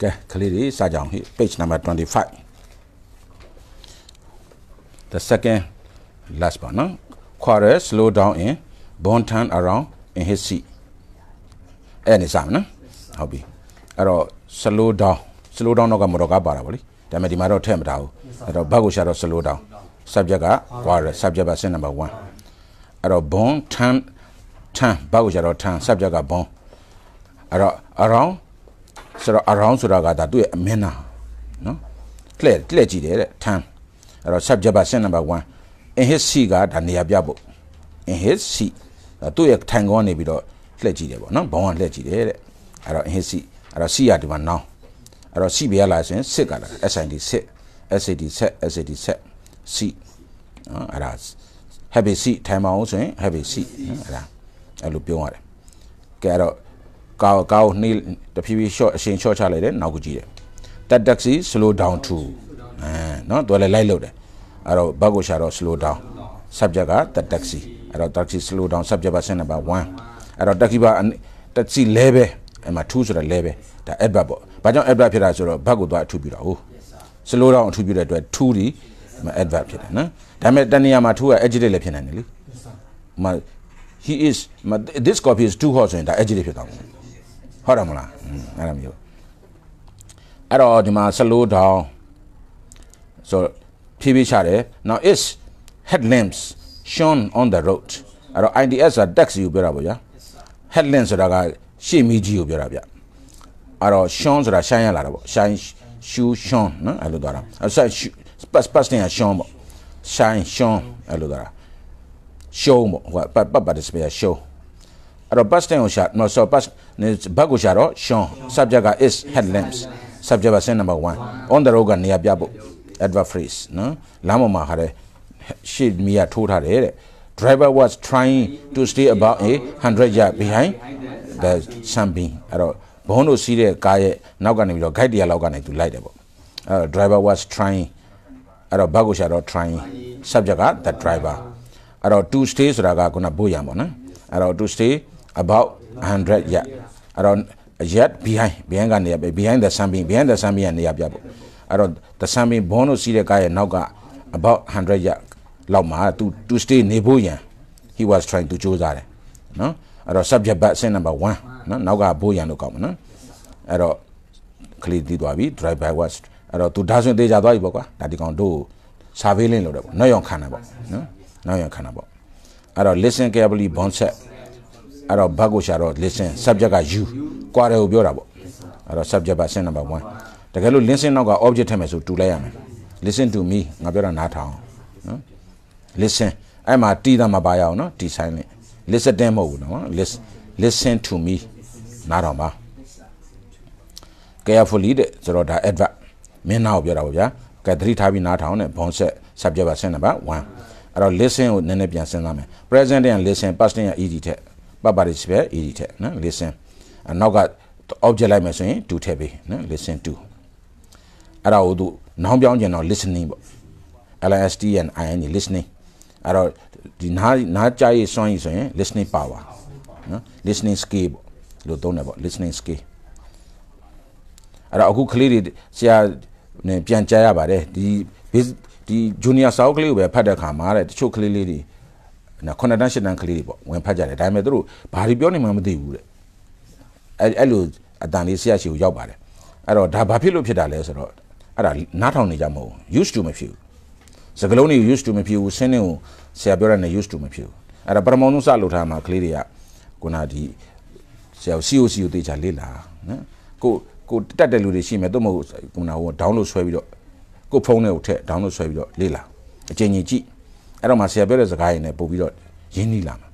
ကဲကလေးတွေစာကြောင်းဟိ page number 25 the second last one နော် quarrel slow down in bone turn around in his seat အဲ့နေစမ်းနော်ဟုတ်ပြီအဲ့တော့ slow down slow down တော့ကမတော့ကပါတာဗောလေဒါပေမဲ့ဒီမှာတော့ထည့်မထားဘူးအဲ့တော့ဘတ်ကိုရှာတော့ slow down subject က quarrel subject က sin number 1အဲ့တော့ bone turn turn ဘတ်ကိုရှာတော့ turn subject က bone အဲ့တော့ around ဆိုတော့ around ဆိုတာကဒါသူ့ရဲ့အမင်းနာနော်လှည့်လှည့်ကြည့်တယ်တဲ့ turn အဲ့တော့ subject က sin number 1 in his seat ကဒါနေရာပြဖို့ in his seat သူ့ရဲ့ထိုင်ကောင်းနေပြီးတော့လှည့်ကြည့်တယ်ပေါ့နော်ဘောင်းကလှည့်ကြည့်တယ်တဲ့အဲ့တော့ in his seat အဲ့တော့ seat ကဒီမှာ noun အဲ့တော့ seat ပြရလာဆိုရင် sit ကလာ SID sit SAD set SAD set seat နော်အဲ့ဒါ have a seat ထိုင်မအောင်ဆိုရင် have a seat နော်အဲ့ဒါအဲ့လိုပြောရတယ်ကဲအဲ့တော့ ကောက်ကောက်နှီးတဖြည်းဖြည်း short အရှင် short ချလိုက်တယ်နောက်ကကြည့်တယ် that taxi slow down to အဲနော်သူလည်းလိုက်လို့တယ်အဲ့တော့ဘတ်ကိုရှာတော့ slow down subject က that taxi အဲ့တော့ taxi slow down subject ပါ number 1အဲ့တော့ taxi ပါ taxi level အဲ့မှာ2ဆိုတာ level ဒါ adverb ပေါ့ဘာကြောင့် adverb ဖြစ်တာဆိုတော့ဘတ်ကိုသွားအထူးပြတာဟုတ် slow down အထူးပြတဲ့အတွက်2ဒီ adverb ဖြစ်တယ်နော်ဒါပေမဲ့တဏှာမှာ2က adjective လည်းဖြစ်နိုင်တယ်လေမ he is this copy is too hot ဆိုရင်ဒါ adjective ဖြစ်သွားမှာ ဟုတ်တယ်မလားအဲ့ဒါမျိုးအဲ့တော့ဒီမှာ slow down ဆိုဖြည်းဖြည်းချတယ် now is headlamps shone on the road အဲ့တော့ IDS ဆိုတာ taxi ကိုပြောတာပေါ့ဗျာ headlamp ဆိုတာကရှေ့မီးကြီးကိုပြောတာဗျအဲ့တော့ shone ဆိုတာ shine ရလာတာပေါ့ shine shoe shone နော်အဲ့လိုသွားတာအဲ့ဆို pass pass တင် shone ပေါ့ shine shone အဲ့လိုသွားတာ show ပေါ့ဟိုပတ်ပတ်ပတ် display show အဲ့တော့ pass တင်ကိုရှာ no so pass ဘတ်ကိုရှာတော့ shone subject က is headlamps subject က sin number 1 on the road ကနေရာပြဖို့ adverb phrase နော်လမ်းပေါ်မှာခါတဲ့ရှေ့မီးကထိုးထားတယ်တဲ့ driver was trying to stay about a 100 yard behind the sunbeam အဲ့တော့ဘုံတို့စီးတဲ့ကားရဲ့နောက်ကနေပြီးတော့ guide တရားလောက်ကနေသူလိုက်တယ်ပေါ့အဲ့တော့ driver was trying အဲ့တော့ဘတ်ကိုရှာတော့ trying subject က the driver အဲ့တော့ to stay ဆိုတာကခုနဘို့ရံပေါ့နော်အဲ့တော့ to stay about 100 yard အဲ့တော့ yard behind behind ကနေ behind the sunbeam behind the sunbeam ကနေရပြပေါ့အဲ့တော့ the sunbeam ဘုံတို့စီးတဲ့ကားရဲ့နောက်က about 100 yard လောက်မှာ to to stay နေဖို့ရန် he was trying to ကြိုးစားတယ်နော်အဲ့တော့ subject verb ဆင့် number 1နော်နောက်ကဘိုးရန်လို့ကောက်မှာနော်အဲ့တော့ကလေးတီးသွားပြီ drive by was အဲ့တော့ तू ဒါဆိုရင်တေးကြသွားပြီပေါ့ကွာဒါဒီကောင်တို့ surveillance လုပ်တယ်ပေါ့နောက်ရောင်ခံတာပေါ့နော်နောက်ရောင်ခံတာပေါ့အဲ့တော့ listen carefully bond set အဲ့တော့ဘတ်ကိုရှာတော့ listen subject က you ကွာတယ်ကိုပြောတာပေါ့အဲ့တော့ subject ပါ sin number 1တကယ်လို့ listen နောက်က object ထည့်မယ်ဆိုတူလိုက်ရမယ် listen to me ငါပြောတာနားထောင်နော် listen အဲ့မှာတီးတာမပါရအောင်နော်တီ silent listen တဲ့မဟုတ်ဘူးနော် listen listen to me နားထောင်ပါ carefully တဲ့ဆိုတော့ဒါ adverb မင်းနာကိုပြောတာပေါ့ဗျာကဲသတိထားပြီးနားထောင်တဲ့ bond set subject ပါ sin number 1အဲ့တော့ listen ကိုနည်းနည်းပြန်စဉ်းစားမယ် present နဲ့ listen past နဲ့ ed ထက် past participle ed ထက်နော် listen အနောက်က object လိုက်မယ်ဆိုရင် to ထည့်ပေးနော် listen to အဲ့ဒါကိုသူနောင်ပြောင်းကျင်တော့ listening ပေါ့ L I S T N I N E listening အဲ့တော့ဒီနားနားကြားရေးစွမ်းရည်ဆိုရင် listening power နော် listening skill ပေါ့လို့သုံးတယ်ပေါ့ listening skill အဲ့တော့အခုကလေးတွေဆရာနဲ့ပြန်ကြားရပါတယ်ဒီဒီ junior စာအုပ်ကလေးကိုပဲဖတ်တဲ့ခါမှာတဲ့တချို့ကလေးလေးတွေနော် ခုနှစ်တန်းရှစ်တန်းကလေးတွေပေါ့ဝင်ဖတ်ကြတယ်ဒါပေမဲ့သူတို့ဘာတွေပြောနေမှမသိဘူးတဲ့အဲ့အဲ့လိုအတန်လေးဆရာရှိကိုရောက်ပါတယ်အဲ့တော့ဒါဘာဖြစ်လို့ဖြစ်တာလဲဆိုတော့အဲ့ဒါနားထောင်နေကြမဟုတ် used to မဖြစ်ဘူးစကလုံးတွေ used to မဖြစ်ဘူးဆင်းနေကိုဆရာပြောရတဲ့ used to မဖြစ်ဘူးအဲ့ဒါပရမောင်းလုံးစလုပ်ထားမှာကလေးတွေကခုနဒီဆရာ COC ကိုတေချာလေ့လာနော်ကိုကိုတက်တဲ့လူတွေရှိမယ်သူ့မဟုတ်ခုနဟို download ဆွဲပြီးတော့ကိုဖုန်းထဲကိုထည့် download ဆွဲပြီးတော့လေ့လာအချိန်ကြီးကြည့် အဲ့တော့မှဆရာပြောတဲ့စကားရင်းနဲ့ပို့ပြီးတော့ရင်းနှီးလာမှာ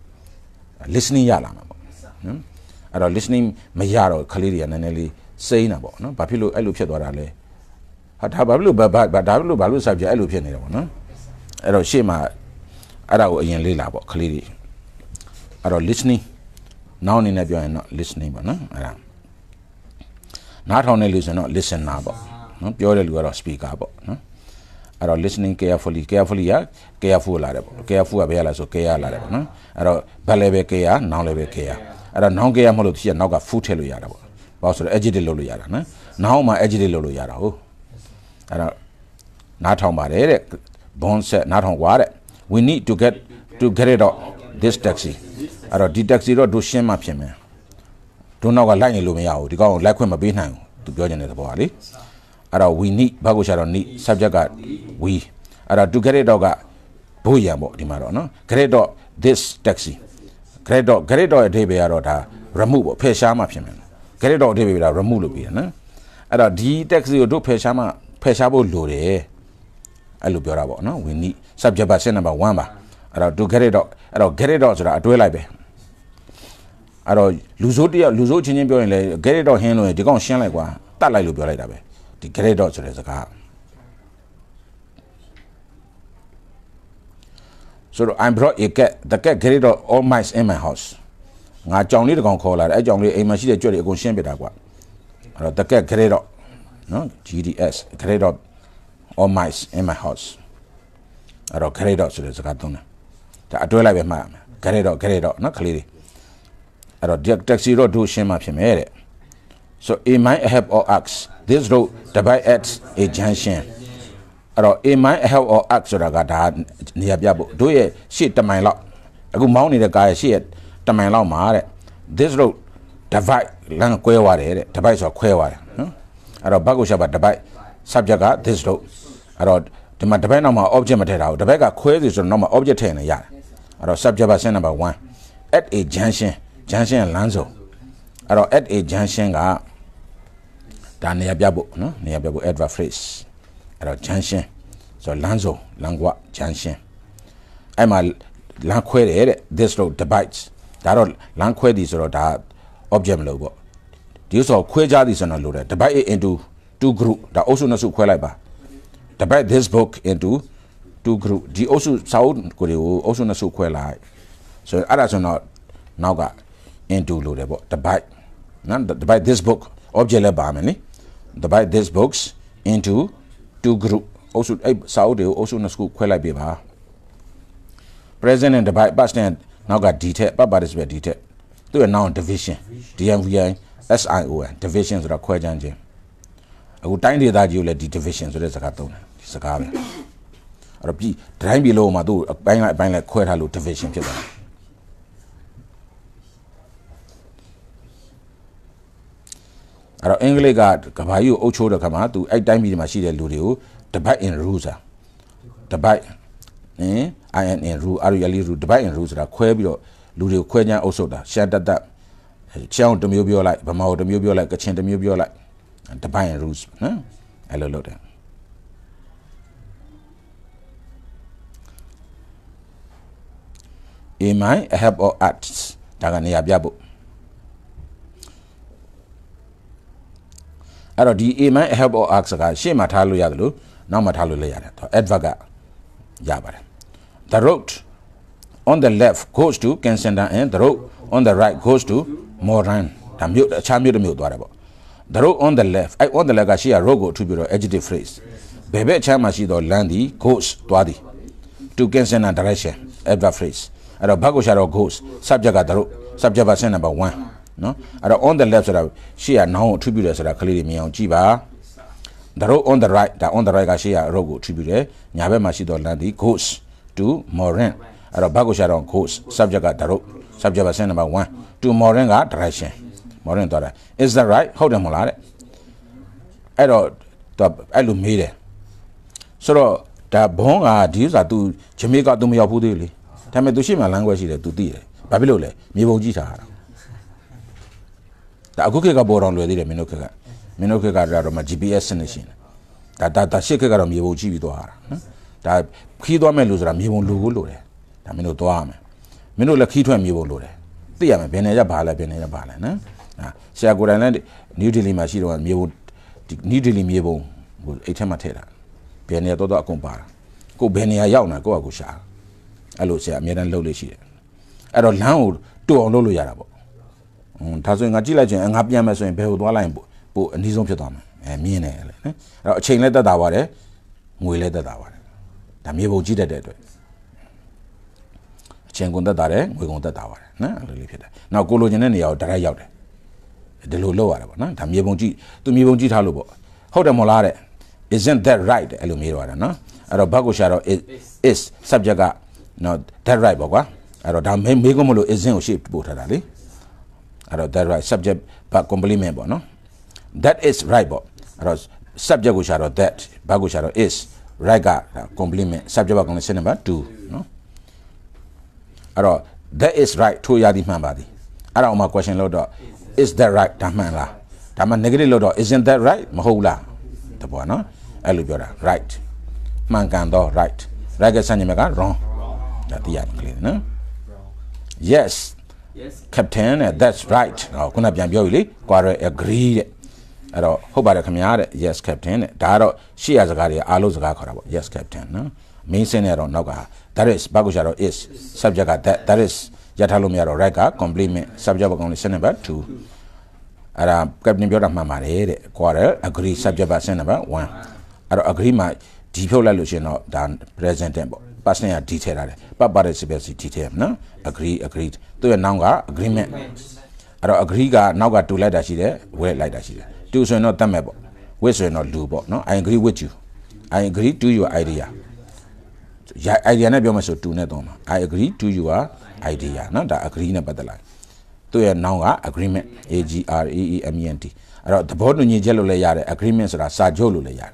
listening ရလာမှာပေါ့နော်အဲ့တော့ listening မရတော့ကလေးတွေကနည်းနည်းလေးစိမ့်တာပေါ့နော်ဘာဖြစ်လို့အဲ့လိုဖြစ်သွားတာလဲဟာဒါဘာဖြစ်လို့ဘာဘာဒါဖြစ်လို့ဘာလို့ဆက်ပြအဲ့လိုဖြစ်နေတာပေါ့နော်အဲ့တော့ရှေ့မှာအဲ့ဒါကိုအရင်လေ့လာပေါ့ကလေးတွေအဲ့တော့ listening နောက်အနေနဲ့ပြောရင်တော့ listening ပေါ့နော်အဲ့ဒါနားထောင်တဲ့လူဆိုရင်တော့ listener ပေါ့နော်ပြောတဲ့လူကတော့ speaker ပေါ့နော် အဲ့တော့ listening carefully carefully ရ careful လာတယ်ပေါ့ careful ကဘယ်ရလဲဆို care လာတယ်ပေါ့နော်အဲ့တော့ bad level care noun level care အဲ့တော့ noun care မဟုတ်လို့ဖြစ်ရနောက်က food ထည့်လို့ရတာပေါ့ဘာလို့ဆိုတော့ agitate လုပ်လို့ရတာနော်နောက်မှ agitate လုပ်လို့ရတာဟုတ်အဲ့တော့နားထောင်ပါတယ်တဲ့ bond set နားထောင်ကွာတဲ့ we need to get to get it out this taxi အဲ့တော့ဒီ taxi တော့တို့ရှင်းမှဖြစ်မယ်တို့နောက်ကလိုက်နေလို့မရဘူးဒီကောင်ကိုလိုက်ခွင့်မပေးနိုင်ဘူးသူပြောနေတဲ့သဘောကလေ အဲ့တော့ we need ဘာကိုရှာတော့ need subject က we အဲ့တော့ to get it out ကဘိုးရံပေါ့ဒီမှာတော့နော် get it out this taxi get it out get it out အဓိပ္ပာယ်ကတော့ဒါ remove ပေါ့ဖယ်ရှားမှဖြစ်မယ် get it out အဓိပ္ပာယ်က remove လို့ပြီးတယ်နော်အဲ့တော့ဒီ taxi ကိုတို့ဖယ်ရှားမှဖယ်ရှားဖို့လိုတယ်အဲ့လိုပြောတာပေါ့နော် we need subject ပါ set number 1ပါအဲ့တော့ to get it out အဲ့တော့ get it out ဆိုတာအတွဲလိုက်ပဲအဲ့တော့လူစိုးတယောက်လူစိုးချင်းချင်းပြောရင်လေ get it out ဟင်းလို့ဒီကောင်ရှင်းလိုက်ကွာတတ်လိုက်လို့ပြောလိုက်တာပဲ ဒီ get it out ဆိုတဲ့စကားဆိုတော့ I brought a cat the cat get it out all mice in my house ငါကြောင်လေးတကောင်ခေါ်လာတယ်အဲ့ကြောင်လေးအိမ်မှာရှိတဲ့ကြွက်တွေအကုန်ရှင်းပြတာကွာအဲ့တော့ the cat get it out နော် GDS get it out all mice in my house အဲ့တော့ get it out ဆိုတဲ့စကားသုံးတယ်ဒါအတွဲလိုက်ပဲမှတ်ရမယ် get it out get it out နော်ကလေးတွေအဲ့တော့ taxi တော့တို့ရှင်းမှဖြစ်မယ်တဲ့ so a mine help or ax this road divide at a junction အဲ့တော့ a mine help or ax ဆိုတာကဒါနေရာပြဖို့တို့ရဲ့ရှေ့တမိုင်လောက်အခုမောင်းနေတဲ့ကားရဲ့ရှေ့တမိုင်လောက်မှာတဲ့ this road divide လမ်းကွဲသွားတယ်တဲ့ divide ဆိုတာခွဲသွားတယ်နော်အဲ့တော့ဘက်ကိုရှာပါ divide subject က this road အဲ့တော့ဒီမှာ divide နောက်မှာ object မထည့်တာဘူး divide ကခွဲစီဆိုတော့နောက်မှာ object ထည့်နေရတယ်အဲ့တော့ subject ပါ set number 1 at a junction junction လမ်းစုံအဲ့တော့ at a junction က ဒါနေရာပြဖို့နော်နေရာပြဖို့ adverb phrase အဲ့တော့ junction ဆိုတော့လမ်းစုံလမ်းကွာ junction အဲ့မှာလမ်းခွဲတယ်တဲ့ this road divides ဒါတော့လမ်းခွဲသည်ဆိုတော့ဒါ object မလို့ပေါ့ဒီဆိုခွဲကြသည်ဆိုတော့လို့တယ် divide it into two group ဒါအုပ်စုနှစ်စုခွဲလိုက်ပါ divide this book into two group ဒီအုပ်စုစာအုပ်ကိုတွေကိုအုပ်စုနှစ်စုခွဲလိုက်ဆိုတော့အဲ့ဒါဆိုတော့နောက်က into လို့တယ်ပေါ့ divide နော် divide this book object လည်းပါမယ်နိ divide this books into two group အုပ်စုအဲ့စာအုပ်တွေကိုအုပ်စုနှစ်စုခွဲလိုက်ပြပါ present and divide past and နောက်က detail ပတ်ပါတယ်ဆိုပြ detail သူ့ရဲ့ noun division DMVI SION division ဆိုတာခွဲခြမ်းခြင်းအခုတိုင်းဒေသကြီးကိုလည်းဒီ division ဆိုတဲ့စကားသုံးတယ်ဒီစကားပဲအဲ့တော့ပြီးတိုင်းပြည်လုံးမှာသူ့အပိုင်းလိုက်အပိုင်းလိုက်ခွဲထားလို့ division ဖြစ်သွားတယ် အဲ့တော့အင်္ဂလိပ်ကကဘာကြီးကိုအုပ်ချိုးတဲ့ခါမှာသူအဲ့တိုင်းပြည်မှာရှိတဲ့လူတွေကို divide in rules อ่ะ divide နင် IN in rule အရရလီ rule divide in rule ဆိုတာခွဲပြီးတော့လူတွေကိုခွဲခြမ်းအုပ်စုတာရှမ်းတက်တက်ချောင်းတစ်မျိုးပြောလိုက်ဗမာကိုတစ်မျိုးပြောလိုက်ကချင်တစ်မျိုးပြောလိုက် divide in rules နော်အဲ့လိုလုပ်တယ် a mind a help or acts ဒါကနေရာပြဖို့ အဲ့တော့ဒီ a mind a help or acts ကရှေ့မှာထားလို့ရတယ်လို့နောက်မှာထားလို့လည်းရတယ် adverb ကရပါတယ် the road on the left goes to Kensington and the road on the right goes to Moran ဒါမြို့အခြားမြို့တစ်မြို့သွားတယ်ပေါ့ the road on the left အဲ့ on the left ကရှိရ road ကိုထူပြီးတော့ adjective phrase ဘယ်ဘက်အခြမ်းမှာရှိတော့ land ဒီ goes သွားသည် to Kensington direction adverb phrase အဲ့တော့ဘက်ကိုရှာတော့ goes subject က the road subject ပါ sentence number 1 နော်အဲ့တော့ on the left ဆိုတာရှေ့က noun ကိုထူပြီးတယ်ဆိုတာကလေးတွေမြင်အောင်ကြည့်ပါ the road on the right ဒါ on the right ကရှေ့က road ကို attribute တယ်ညာဘက်မှာရှိတော့ land ဒီ goes to Morin အဲ့တော့ဘက်ကိုရှာတော့ goes subject က the road subject ပါ sentence number 1 to Morin က direction Morin သွားတာ is that right ဟုတ်တယ်မဟုတ်လားတဲ့အဲ့တော့သူအဲ့လိုမေးတယ်ဆိုတော့ဒါဘွန်ကဒီဥစ္စာ तू ဂျမေကာ तू မရောက်ဘူးသေးလေဒါပေမဲ့ तू ရှေ့မှာ language ရှိတယ် तू သိတယ်ဘာဖြစ်လို့လဲမြေပုံကြည့်ထားတာ ဒါအခုခေတ်ကပေါ်တော်လွယ်သေးတယ်မင်းတို့ခေတ်ကမင်းတို့ခေတ်ကတော့မှ GPS စနစ်ရှိတယ်ဒါဒါဒါရှစ်ခေတ်ကတော့မြေပုံကြည့်ပြီးသွားတာနော်ဒါခီးသွားမဲ့လူဆိုတာမြေပုံလူကိုလိုတယ်ဒါမင်းတို့သွားရမယ်မင်းတို့လည်းခီးထွက်မြေပုံလိုတယ်သိရမယ်ဘယ်နေရဘာလဲဘယ်နေရဘာလဲနော်ဟာဆရာကိုယ်တိုင်လည်းနယူးဒေလီမှာရှိတော့မြေပုံဒီနယူးဒေလီမြေပုံဟိုအိတ်ထဲမှာထည့်တာဘယ်နေရတော့တော့အကုန်ပါတာကိုဘယ်နေရရောက်နေကိုကကိုရှာအဲ့လိုဆရာအများတန်းလှုပ်လို့ရှိတယ်အဲ့တော့လမ်းကိုတူအောင်လုပ်လို့ရတာပေါ့ဟွန်း ဒါဆိုရင်ငါကြည့်လိုက်ချင်ငါပြန်မယ်ဆိုရင်ဘယ်ကိုသွားလိုက်ရင်ပို့အနည်းဆုံးဖြစ်သွားမယ်အဲမြင်တယ်လေနော်အဲ့တော့အချိန်လည်းတက်တာပါတယ်ငွေလည်းတက်တာပါတယ်ဒါမြေပုံကြည့်တတ်တဲ့အတွက်အချိန်ကုန်တက်တာတယ်ငွေကုန်တက်တာပါတယ်နော်အဲ့လိုလေးဖြစ်တယ်နောက်ကိုလိုချင်တဲ့နေရာကိုတရက်ရောက်တယ်ဒီလိုလောက်ရတာပေါ့နော်ဒါမြေပုံကြည့်သူမြေပုံကြည့်ထားလို့ပေါ့ဟုတ်တယ်မလားတဲ့ isn't that right အဲ့လိုမေးတော့တာနော်အဲ့တော့ဘတ်ကိုရှာတော့ is subject ကနော် that right ပေါ့ကွာအဲ့တော့ဒါမေးမေးကုန်မလို့ isn't ကိုရှေ့ပို့ထားတာလေ အဲ့တော့ that right subject ဘတ် complement ပေါ့နော် that is right ပေါ့အဲ့တော့ subject ကိုရှာတော့ that ဘတ်ကိုရှာတော့ is right က complement subject ဘတ် complement number 2နော်အဲ့တော့ that is right ထိုးရသည်မှန်ပါသည်အဲ့ဒါဥမာ question လို့တော့ is that right ဒါမှန်လားဒါမှ negative လို့တော့ isn't that right မဟုတ်လားတပေါ်နော်အဲ့လိုပြောတာ right မှန်ကန်တော့ right right ကစံညမက wrong ဒါသိရမှာကလေးနော် yes Yes. captain that's right ဟောခုနပြန်ပြောပြီလေ quarrel agree တဲ့အဲ့တော့ဟုတ်ပါတယ်ခင်ဗျာတဲ့ yes captain တဲ့ဒါကတော့ရှေ့ရစကားတွေအားလုံးစကားခေါ်တာပေါ့ yes captain နော် main စင်းနဲ့တော့နောက်က that is ဘာကိုရှာတော့ is subject က that that is ရထားလို့မရတော့ right က complement subject ဘကောင်လေးစနံပါတ်2အဲ့ဒါ captain ပြောတာမှန်ပါတယ်တဲ့ quarrel agree subject ပါစနံပါတ်1အဲ့တော့ agree မှာဒီဖြုတ်လိုက်လို့ရှိရင်တော့ဒါ present tense ပေါ့ past tense က d ထည့်ထားတယ် past participle စီ d ထည့်ရမယ်နော် agree agreed သူ့ရဲ့ noun က agreement အဲ့တော့ agree ကနောက်ကတူလိုက်တာရှိတယ် with လိုက်တာရှိတယ်တူဆိုရင်တော့တတ်မဲ့ပေါ့ with ဆိုရင်တော့လူပေါ့နော် I agree with you I agree to your idea ရ idea နဲ့ပြောမှဆိုတူနဲ့တော့မှာ I agree to your idea နော်ဒါ agree နဲ့ပတ်သက်လာသူ့ရဲ့ noun က agreement A G R E E M E N T အဲ့တော့သဘောတူညီချက်လို့လည်းရတယ် agreement ဆိုတာစာချုပ်လို့လည်းရတယ်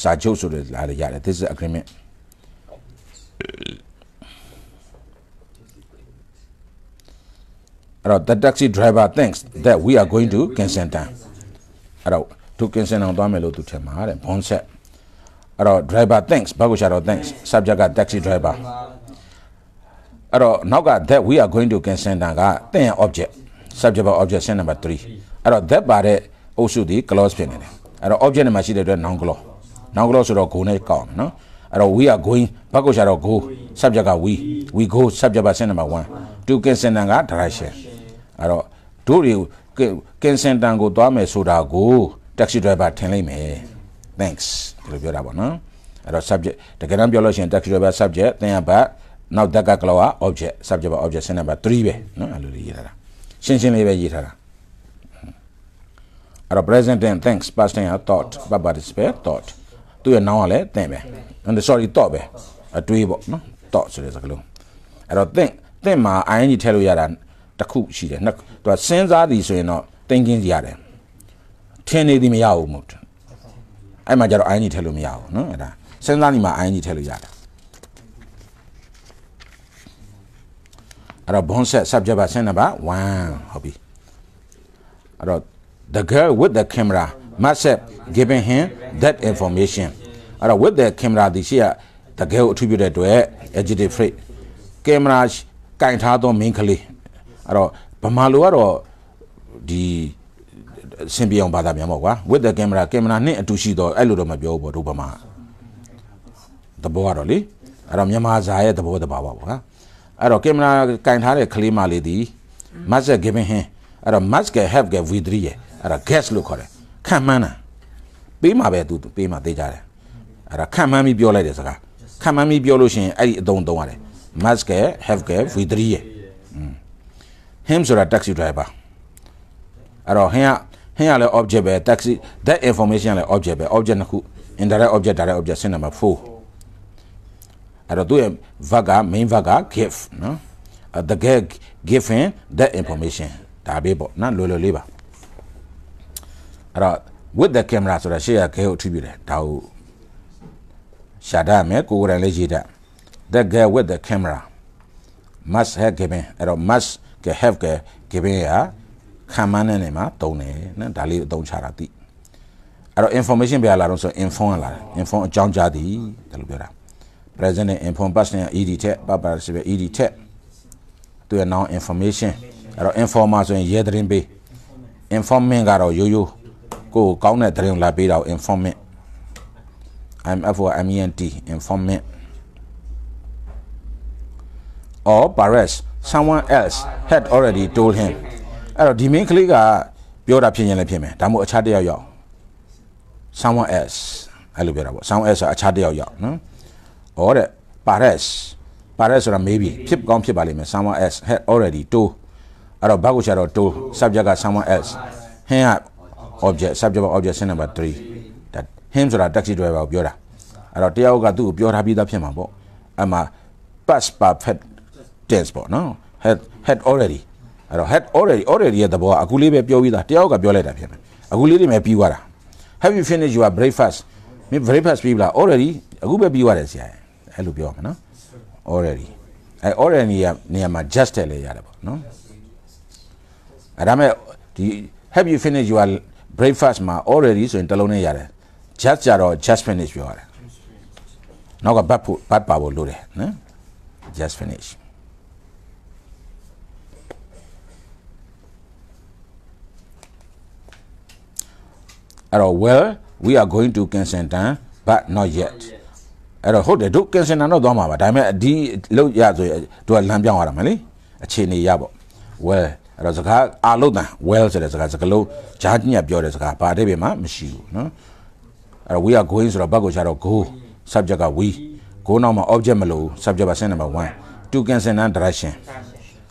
စာချုပ်ဆိုလို့လည်းရတယ် this is agreement အဲ့တော့ the taxi driver thinks that we are going to Kensington အဲ့တော့ to Kensington သွားမယ်လို့သူထင်မှာတဲ့ bond set အဲ့တော့ driver thinks ဘာကိုရှာတော့ thinks subject က taxi driver အဲ့တော့နောက်က that we are going to Kensington ကသင်ရဲ့ object subject ဘာ object set number 3အဲ့တော့ that ပါတဲ့အုပ်စုဒီ clause ဖြစ်နေတယ်အဲ့တော့ object နဲ့မှာရှိတဲ့အတွက် noun clause noun clause ဆိုတော့ go နဲ့ကောက်မယ်နော် အဲ့တော့ we are going ဘာကိုရှာတော့ go subject က we we go subject ပါ set number 1 to Kensington က direction အဲ့တော့တို့တွေကင်စင်တန်ကိုသွားမယ်ဆိုတာကို taxi driver ထင်လိုက်မယ် thanks ဒီလိုပြောတာပေါ့နော်အဲ့တော့ subject တကယ်တမ်းပြောလို့ရှိရင် taxi driver subject သင်ရပါနောက်တက်ကကလောက object subject ပါ object ဆင်းနံပါတ်3ပဲနော်အဲ့လိုလေးရေးထားတာရှင်းရှင်းလေးပဲရေးထားတာအဲ့တော့ present tense thanks past tense က thought ပပ participle thought သူ့ရဲ့ noun ကလည်းသင်ပဲ and sorry thought ပဲအတွေးပေါ့နော် thought ဆိုတဲ့စကားလုံးအဲ့တော့ think think မှာ ing ထည့်လို့ရတာတစ်ခုရှိတယ်နှစ်သူကစဉ်းစားသည်ဆိုရင်တော့ thinking ရတယ်ထင်နေသည်မရဘူးမို့အဲ့မှာကျတော့ ing ထည့်လို့မရဘူးနော်အဲ့ဒါစဉ်းစားနေမှာ ing ထည့်လို့ရတယ်အဲ့တော့ bond set subject ပါဆင်းနံပါတ်1ဟုတ်ပြီအဲ့တော့ the girl with the camera must have given him that information အဲ့တော့ with the camera ဒီရှိရ the girl အထူးပြုတဲ့အတွက် adjective phrase camera ကင်ထားသော main ကလေးအဲ့တော့ဗမာလိုကတော့ဒီစင်ပြေအောင်ဘာသာပြန်ပေါ့ကွာ with the camera camera နဲ့အတူရှိတော့အဲ့လိုတော့မပြောဘူးပေါ့တို့ဗမာသဘောကတော့လေအဲ့တော့မြန်မာဇာရဲ့သဘောတဘာပါပေါ့ကွာအဲ့တော့ကင်မရာကင်ထားတဲ့ကလေးမလေးဒီ must have given him အဲ့တော့ must have give with 3ရဲ့အဲ့ဒါ guess လို့ခေါ်တယ်ခံမှန်းတာပေးမှာပဲသူပေးမှာသိကြတယ် အဲ့ဒါခံမှန်းပြီးပြောလိုက်တဲ့စကားခံမှန်းပြီးပြောလို့ရှိရင်အဲ့ဒီအသုံးသုံးရတယ် must have give with 3ရဲ့ him ဆိုတာ taxi driver အဲ့တော့ဟင်းကဟင်းကလည်း object ပဲ taxi that information လည်း object ပဲ object နှစ်ခု indirect object direct object ဆင်းနံပါတ်4အဲ့တော့သူရဲ့ verb က main verb က give နော်အဲ့ the guy given that information ဒါပဲပေါ့နော်လွယ်လွယ်လေးပါအဲ့တော့ with the camera ဆိုတာရှေ့က guy ကိုထူပြတယ်ဒါကို ရှာတတ်မယ်ကိုယ်ကိုယ်တိုင်လည်းရေးတတ် the guy with the camera must have given အဲ့တော့ must have given ရခံမှန်းတဲ့နေမှာတုံးတယ်နော်ဒါလေးအသုံးချတာသိအဲ့တော့ information ပြလာတော့ဆို inform လာတယ် inform အကြောင်းကြားသည်ဒါလိုပြောတာ present နဲ့ inform past နဲ့ ed ထက် past participle ed ထက်သူရဲ့ noun information အဲ့တော့ informer ဆိုရင်ရဲသတင်းပေး informant ကတော့ရိုးရိုးကိုယ်ကောင်းတဲ့သတင်းလာပေးတာကို informant I'm F O M E N T informant or perhaps someone else had already told him အဲ့တော့ဒီ main ကလေးကပြောတာဖြစ်ရင်လည်းဖြစ်မယ်ဒါမှမဟုတ်အခြားတစ်ယောက်ရောက် someone else အဲ့လိုပြောတာပေါ့ someone else ဆိုတာအခြားတစ်ယောက်ရောက်နော် or တဲ့ perhaps perhaps ဆိုတာ maybe ဖြစ်ကောင်းဖြစ်ပါလိမ့်မယ် someone else had already told အဲ့တော့ဘာကိုရှာတော့ to subject က someone else him က object subject က object sin number 3ဒါ him ဆိုတာ taxi driver ကိုပြောတာအဲ့တော့တယောက်ကသူ့ကိုပြောထားပြီးသားဖြစ်မှာပေါ့အဲ့မှာ past perfect tense ပေါ့နော် had had already အဲ့တော့ had already already ရဲ့သဘောကအခုလေးပဲပြောပြီးသားတယောက်ကပြောလိုက်တာဖြစ်မယ်အခုလေးတွေပဲပြီးသွားတာ have you finished your breakfast မင်း breakfast ပြီးပြီလား already အခုပဲပြီးသွားတယ်ဆရာအဲ့လိုပြောမှာနော် already အဲ already ကနေရာမှာ just တယ်လေရတယ်ပေါ့နော်အဲ့ဒါမဲ့ဒီ have you finished your breakfast မှာ already ဆိုရင်တစ်လုံးနဲ့ရတယ် just ကြတော့ just finish ပြောရတယ်နောက်က but ဖို့ but ပါဖို့လိုတယ်နော် just finish အဲ့တော့ well we are going to Kensington but not yet အဲ့တော့ဟုတ်တယ်တို့ Kensington တော့သွားမှာပါဒါပေမဲ့ဒီလောက်ရဆိုရင်တို့ကလမ်းပြောင်းရတာမလေအခြေအနေရပေါ့ well အဲ့တော့စကားအာလို့တန် well ဆိုတဲ့စကားစကားလုံးဂျာညက်ပြောတဲ့စကားဘာအတိတ်ပဲမှမရှိဘူးနော် အဲ့တော့ we are going ဆိုတော့ဘက်ကိုချတော့ go subject က we go နောက်မှာ object မလို့ subject ပါ sentence number 1 to Kensington direction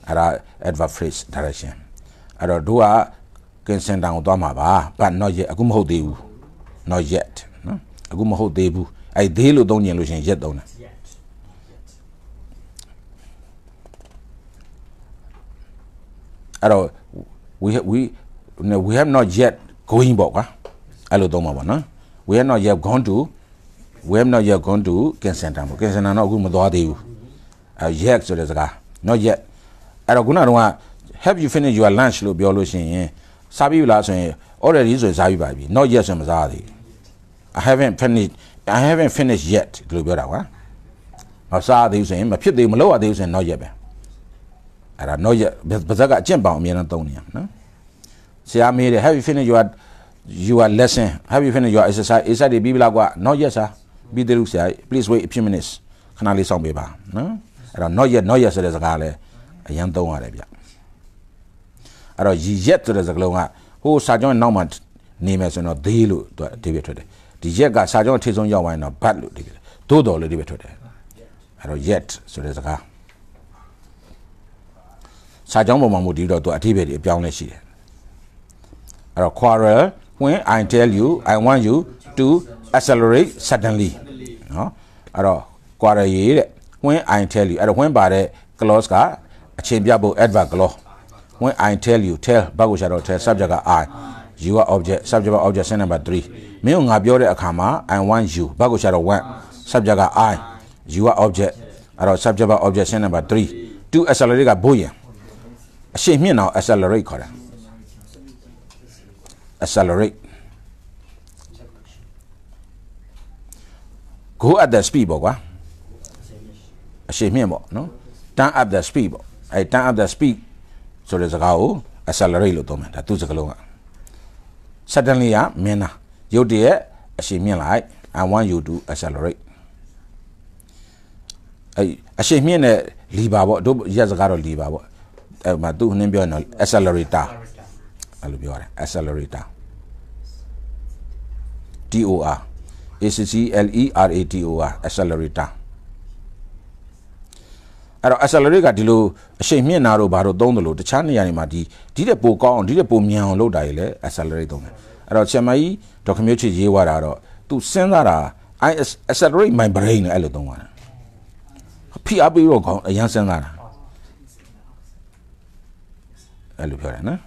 အဲ့ဒါ adverb phrase direction အဲ့တော့တို့က Kensington ကိုသွားမှာပါ but not yet အခုမဟုတ်သေးဘူး not yet နော်အခုမဟုတ်သေးဘူးအဲ့သေးလို့သုံးကျင်လို့ရှိရင် yet သုံးတယ် အဲ့တော့ we have, we we have not yet going ပေါ့ကွာအဲ့လိုသုံးပါပေါ့နော် we have not yet gone to we have not yet gone to Kensington ပေါ့ Kensington တော့အခုမသွားသေးဘူးအဲ yet ဆိုတဲ့စကား not yet အဲ့တော့ခုနကတော့ have you finished your lunch လို့ပြောလို့ရှိရင်စားပြီလားဆိုရင် already ဆိုရင်စားပြီပါပြီ not yet ဆိုရင်မစားသေးဘူး I haven't finished I haven't finished yet ဒီလိုပြောတာကွာမစားသေးဘူးဆိုရင်မဖြစ်သေးဘူးမလုပ်ရသေးဘူးဆိုရင် not yet ပဲအဲ့ဒါ not yet ပါဇက်ကအကျင့်ပေါင်အမြဲတမ်းသုံးနေရမှာနော်ဆရာမေးတယ် have you finished your your lesson have you finished your exercise exercise တွေပြီးပြီလားကွာ not yet sir ပြီးသေးလို့ဆရာ please wait a few minutes ခဏလေးစောင့်ပေးပါနော်အဲ့တော့ not yet not yet ဆိုတဲ့စကားလည်းအရင်သုံးရတယ်ဗျအဲ့တော့ yet ဆိုတဲ့စကားလုံးကဟိုစာကြောင်းနောက်မှာနေမယ်ဆိုရင်တော့ they လို့သူအဓိပ္ပာယ်ထွက်တယ်ဒီ yet ကစာကြောင်းအထိဆုံးရောက်သွားရင်တော့ but လို့အဓိပ္ပာယ်သို့တော်လို့အဓိပ္ပာယ်ထွက်တယ်အဲ့တော့ yet ဆိုတဲ့စကားစာကြောင်းပုံမှာမူတည်တော့သူအဓိပ္ပာယ်တွေအပြောင်းလဲရှိတယ်အဲ့တော့ quarrel when i tell you i want you to accelerate suddenly နော်အဲ့တော့ quarrel ရေးတဲ့ when i tell you အဲ့တော့ when ပါတဲ့ clause ကအချိန်ပြဖို့ adverb clause when i tell you tell ဘာကိုရှာတော့ tell subject က i you က object subject က object sentence number 3မင်းကငါပြောတဲ့အခါမှာ i want you ဘာကိုရှာတော့ want subject က i you က object အဲ့တော့ subject က object sentence number 3 to accelerate ကဘိုးရင်အရှိန်မြင့်အောင် accelerate ခေါ်တာ accelerate go at the speed ပေါ့ကွာအရှိန်မြင့်ပေါ့နော် turn up the speed ပေါ့အဲ turn up the speed ဆိုတဲ့စကားကို accelerate လို့သုံးမယ်ဒါသူစကားလုံးက suddenly ကမင်းသားရုတ်တရက်အရှိန်မြင့်လိုက် i want you to accelerate အဲအရှိန်မြင့်တဲ့ lever ပေါ့တို့ရက်စကားတော့ lever ပေါ့အဲ့မှာသူနှင်းပြောရင်တော့ accelerator အဲ့လိုပြောရတယ် accelerator T O R A C C L E R A T O R accelerator အဲ့တော့ accelerate ကဒီလိုအရှိန်မြင့်တာတို့ဘာလို့သုံးတယ်လို့တခြားနေရာတွေမှာဒီဒီတဲ့ပိုကောင်းအောင်ဒီတဲ့ပိုမြန်အောင်လုပ်တာကြီးလဲ accelerate သုံးတယ်အဲ့တော့ဆရာမကြီးဒေါက်တာမျိုးချစ်ရေးွားတာတော့သူစဉ်းစားတာ I accelerate my brain အဲ့လိုသုံးတာဖိအားပေးတော့ကောင်းအရင်စဉ်းစားတာအဲ့လိုပြောတယ်နော်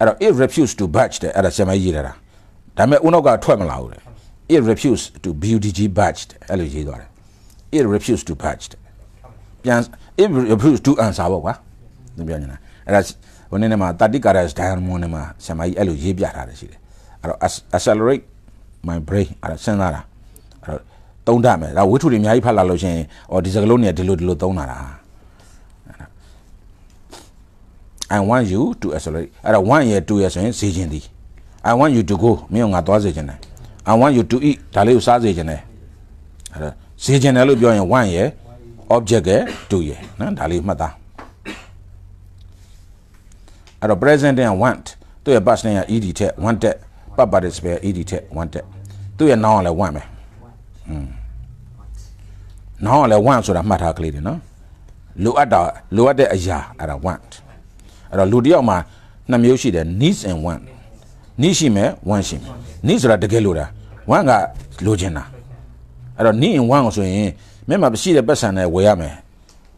အဲ့တော့ it refused to budge တဲ့အဲ့ဒါဆရာမကြီးရေးတာဒါပေမဲ့ဦးနောက်ကထွက်မလာဘူးတဲ့ it refused to BUDG budge တဲ့အဲ့လိုရေးသွားတယ် it refused to budge တဲ့ပြန် it refused to answer ပေါ့ကွာသင်ပြောနေတာအဲ့ဒါဟိုနေ့မှာ Taticaras diamond နဲ့မှာဆရာမကြီးအဲ့လိုရေးပြထားတယ်ရှိတယ်အဲ့တော့ accelerate my brain အဲ့ဒါစဉ်းစားတာအဲ့တော့သုံးတတ်မယ်ဒါဝိထုတွေအများကြီးဖတ်လာလို့ရှိရင်အော်ဒီစကလုံးเนี่ยဒီလိုဒီလိုသုံးတာလား I want you to accelerate အဲ့တော့1ရယ်2ရယ်ဆိုရင်ဈေးချင်းသည် I want you to go မင်းကငါသွားစေချင်တယ် I want you to eat ဒါလေးကိုစားစေချင်တယ်အဲ့တော့ဈေးချင်းတယ်လို့ပြောရင်1ရယ် object ရယ်2ရယ်နော်ဒါလေးမှတ်သားအဲ့တော့ present နဲ့ want သူ့ရဲ့ past နဲ့ ed ထက် wanted ပတ် participle ed ထက် wanted သူ့ရဲ့ noun ကလည်း want ပဲဟနောင်ကလည်း want ဆိုတာမှတ်ထားကလေးတယ်နော်လိုအပ်တာလိုအပ်တဲ့အရာအဲ့ဒါ want အဲ့တော့လူတစ်ယောက်မှာနှစ်မျိုးရှိတယ် needs and want need ရှိမယ် want ရှိမယ် need ဆိုတာတကယ်လိုတာ want ကလိုချင်တာအဲ့တော့ need and want ကိုဆိုရင်မင်းမှာရှိတဲ့ပတ်စံနဲ့ဝယ်ရမယ်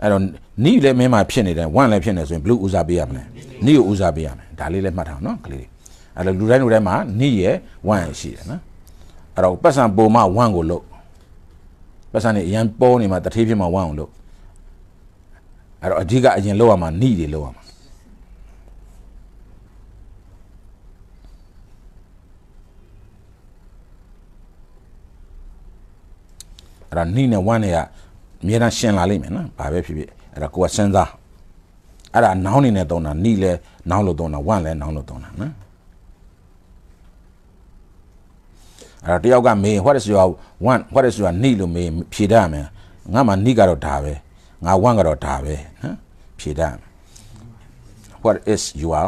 အဲ့တော့ need လည်းမင်းမှာဖြစ်နေတယ် want လည်းဖြစ်နေဆိုရင် blue ဦးစားပေးရမယ် need ကိုဦးစားပေးရမယ်ဒါလေးလည်းမှတ်ထားအောင်နော်ကလေးအဲ့တော့လူတိုင်းလူတိုင်းမှာ need ရယ် want ရယ်ရှိတယ်နော်အဲ့တော့ပတ်စံပုံမှ want ကိုလို့ပတ်စံနေအရန်ပေါ်နေမှာတထေးဖြစ်မှာ want ကိုလို့အဲ့တော့အဓိကအရင်လောက်ရမှာ need တွေလောက်ရမှာ အဲ့ဒါနိနဲ့ဝမ်းနဲ့ကအများအားရှင်းလာလိမ့်မယ်နော်ဘာပဲဖြစ်ဖြစ်အဲ့ဒါကိုကစဉ်းစားအဲ့ဒါနောင်းနေနဲ့သုံးတာနိလဲနောင်းလို့သုံးတာဝမ်းလဲနောင်းလို့သုံးတာနော်အဲ့တော့တယောက်ကမေး what is your one what is your need လို့မေးဖြေတတ်ရမယ်ငါမှ need ကတော့ဒါပဲငါ want ကတော့ဒါပဲနော်ဖြေတတ်ရမယ် what is your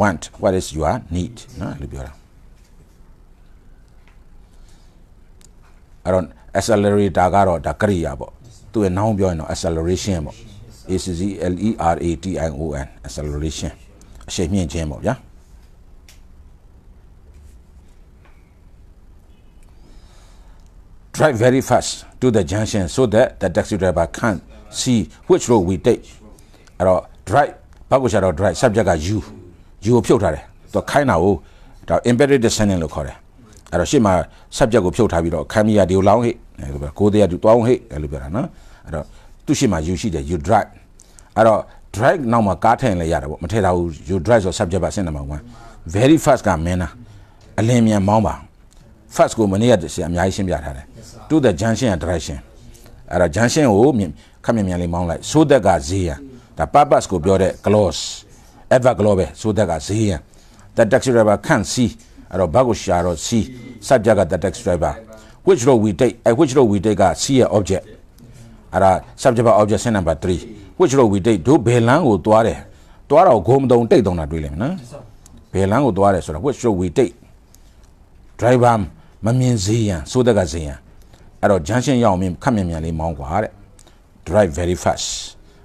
want what is your need နော်လို့ပြောတာအဲ့တော့ accelerator ကတော့ဒါကရိယာပေါ့သူ့ရဲ့နောင်းပြောရင်တော့ acceleration ပေါ့ A C C L E R A T I O N acceleration အရှိန်မြင့်ခြင်းပေါ့ဗျာ drive very fast to the junction so that the taxi driver can see which road we take အဲ့တော့ drive ဘာကိုရှာတော့ drive subject က you you ကိုဖြုတ်ထားတယ်သူခိုင်းတာကိုဒါ imperative descendant လို့ခေါ်တယ်အဲ့တော့ရှေ့မှာ subject ကိုဖြုတ်ထားပြီးတော့ခမ်းမီယာဒီကိုလောင်းဟိ အဲ့လိုပြောကိုသေးရတူတွားအောင်ဟိအဲ့လိုပြောတာနော်အဲ့တော့သူ့ရှေ့မှာ you ရှိတယ် you drive အဲ့တော့ drive နောက်မှာကားထိုင်လဲရတယ်ပေါ့မထည့်ထားဘူး you drive ဆို subject ပါစင်နံပါတ်1 very fast ကမင်းနာအလင်းမြန်မောင်းပါ fast ကိုမနေ့ကဆရာအများကြီးရှင်းပြထားတယ် to the junction and direction အဲ့တော့ junction ကိုခက်မြန်မြန်လေးမောင်းလိုက် so that ကဈေးရန်ဒါ purpose ကိုပြောတဲ့ clause adverb clause ပဲ so that ကဈေးရန် the taxi driver can see အဲ့တော့ဘာကိုရှာတော့ see subject က the taxi driver which road we take အဲ့ which road we take က see ရဲ့ object အဲ့ဒါ subject object sin number 3 which road we take တို့ဘယ်လမ်းကိုသွားတယ်သွားတော့ဂုံမတုံတိတ်တုံတာတွေ့လိမ့်မယ်နော်ဘယ်လမ်းကိုသွားတယ်ဆိုတော့ which road we take driver မမြင်စေးရန်ဆိုတဲ့ကစေးရန်အဲ့တော့ junction ရောက်မြင်ခက်မြန်မြန်လေးမောင်းกว่าတဲ့ drive very fast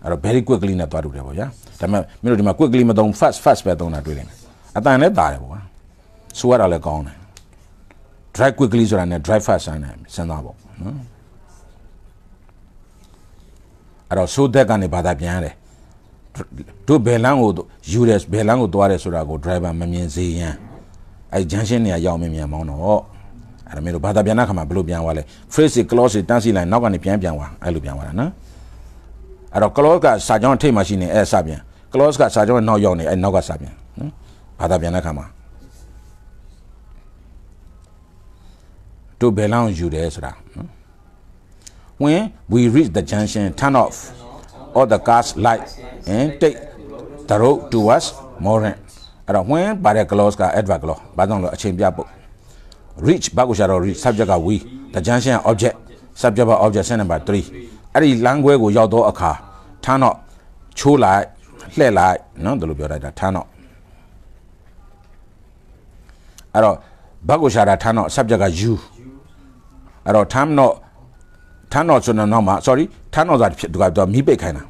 အဲ့တော့ very quickly နဲ့သွားတူတယ်ပေါ့ဗျာဒါပေမဲ့မင်းတို့ဒီမှာ quickly မသုံး fast fast ပဲသုံးတာတွေ့လိမ့်မယ်အတန်လည်းတာတယ်ပေါ့ကွာဆိုရတာလည်းကောင်းတယ် drive quickly ဆိုတာနဲ့ drive fast ဆိုတာနဲ့စဉ်းစားပေါ့နော်အဲ့တော့ so that ကနေဘာသာပြန်ရတယ်တို့ဘယ်လမ်းကိုယူတယ်ဘယ်လမ်းကိုသွားတယ်ဆိုတာကို driver မမြင်စေရန်အဲ့ junction နေရာရောက်မြင်မြန်မောင်းတော့အဲ့ဒါမျိုးတို့ဘာသာပြန်တဲ့ခါမှာဘယ်လိုပြန်သွားလဲ phrase clause တန်းစီလိုက်နောက်ကနေပြန်ပြန်သွားအဲ့လိုပြန်သွားတာနော်အဲ့တော့ clause ကစာကြောင်းအထိတ်မှာရှိနေအဲ့စပြန် clause ကစာကြောင်းရဲ့နောက်ရောက်နေအဲ့နောက်ကစပြန်နော်ဘာသာပြန်တဲ့ခါမှာ တို့ဘယ်လမ်းကိုယူတယ်ဆိုတာနော် when we reach the junction turn off all the cars light and take the road towards Morin အဲ့တော့ when ပါတဲ့ clause က adverb clause ဘာကြောင့်လဲအချိန်ပြဖို့ reach ဘာကိုရှာတော့ reach subject က we the junction object subject က object set number 3အဲ့ဒီ language ကိုရောက်တော့အခါ turn off ချိုးလိုက်လှည့်လိုက်နော်ဒီလိုပြောလိုက်တာ turn off အဲ့တော့ဘာကိုရှာတာ turn off subject က you အဲ့တော့ turn off turn on ဆိုတော့မှာ sorry turn on ဆိုတာဖြစ်သူကတော့မီးပိတ်ခိုင်းတာ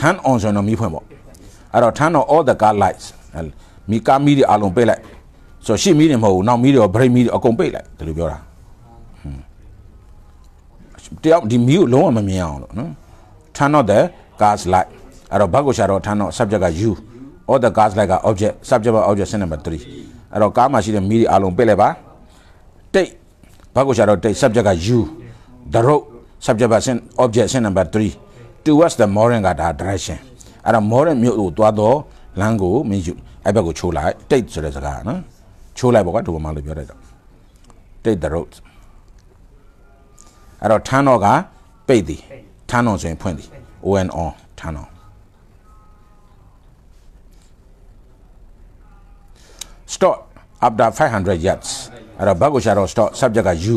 turn on ဆိုတော့မီးဖွင့်ပေါ့အဲ့တော့ turn on all the car lights မီးကားမီးတွေအလုံးပိတ်လိုက်ဆိုရှေ့မီးတွေမဟုတ်ဘူးနောက်မီးတွေရော brake မီးတွေအကုန်ပိတ်လိုက်ဒီလိုပြောတာတယောက်ဒီမီးကိုလုံးဝမမြင်အောင်လို့နော် turn on the cars light အဲ့တော့ဘက်ကိုရှာတော့ turn on subject က you all the cars light က object subject က object set number 3အဲ့တော့ကားမှာရှိတဲ့မီးတွေအလုံးပိတ်လိုက်ပါတိတ် ဘက်ကိုရှာတော့တိတ် subject က you the road subject person object sin number 3 towards the morin ကဒါ direction အဲ့တော့ morin မြို့ကိုသွားတော့လမ်းကိုမင်းယူအဲ့ဘက်ကိုချိုးလိုက်တိတ်ဆိုတဲ့စကားနော်ချိုးလိုက်ပေါ့ကွာဒီဘက်မှာလို့ပြောလိုက်တော့ take the road အဲ့တော့ turn on ကပိတ်သည် turn on ဆိုရင်ဖွင့်သည် on on turn on stop after 500 yards အဲ့တော့ဘက်ကိုရှာတော့ stop subject က you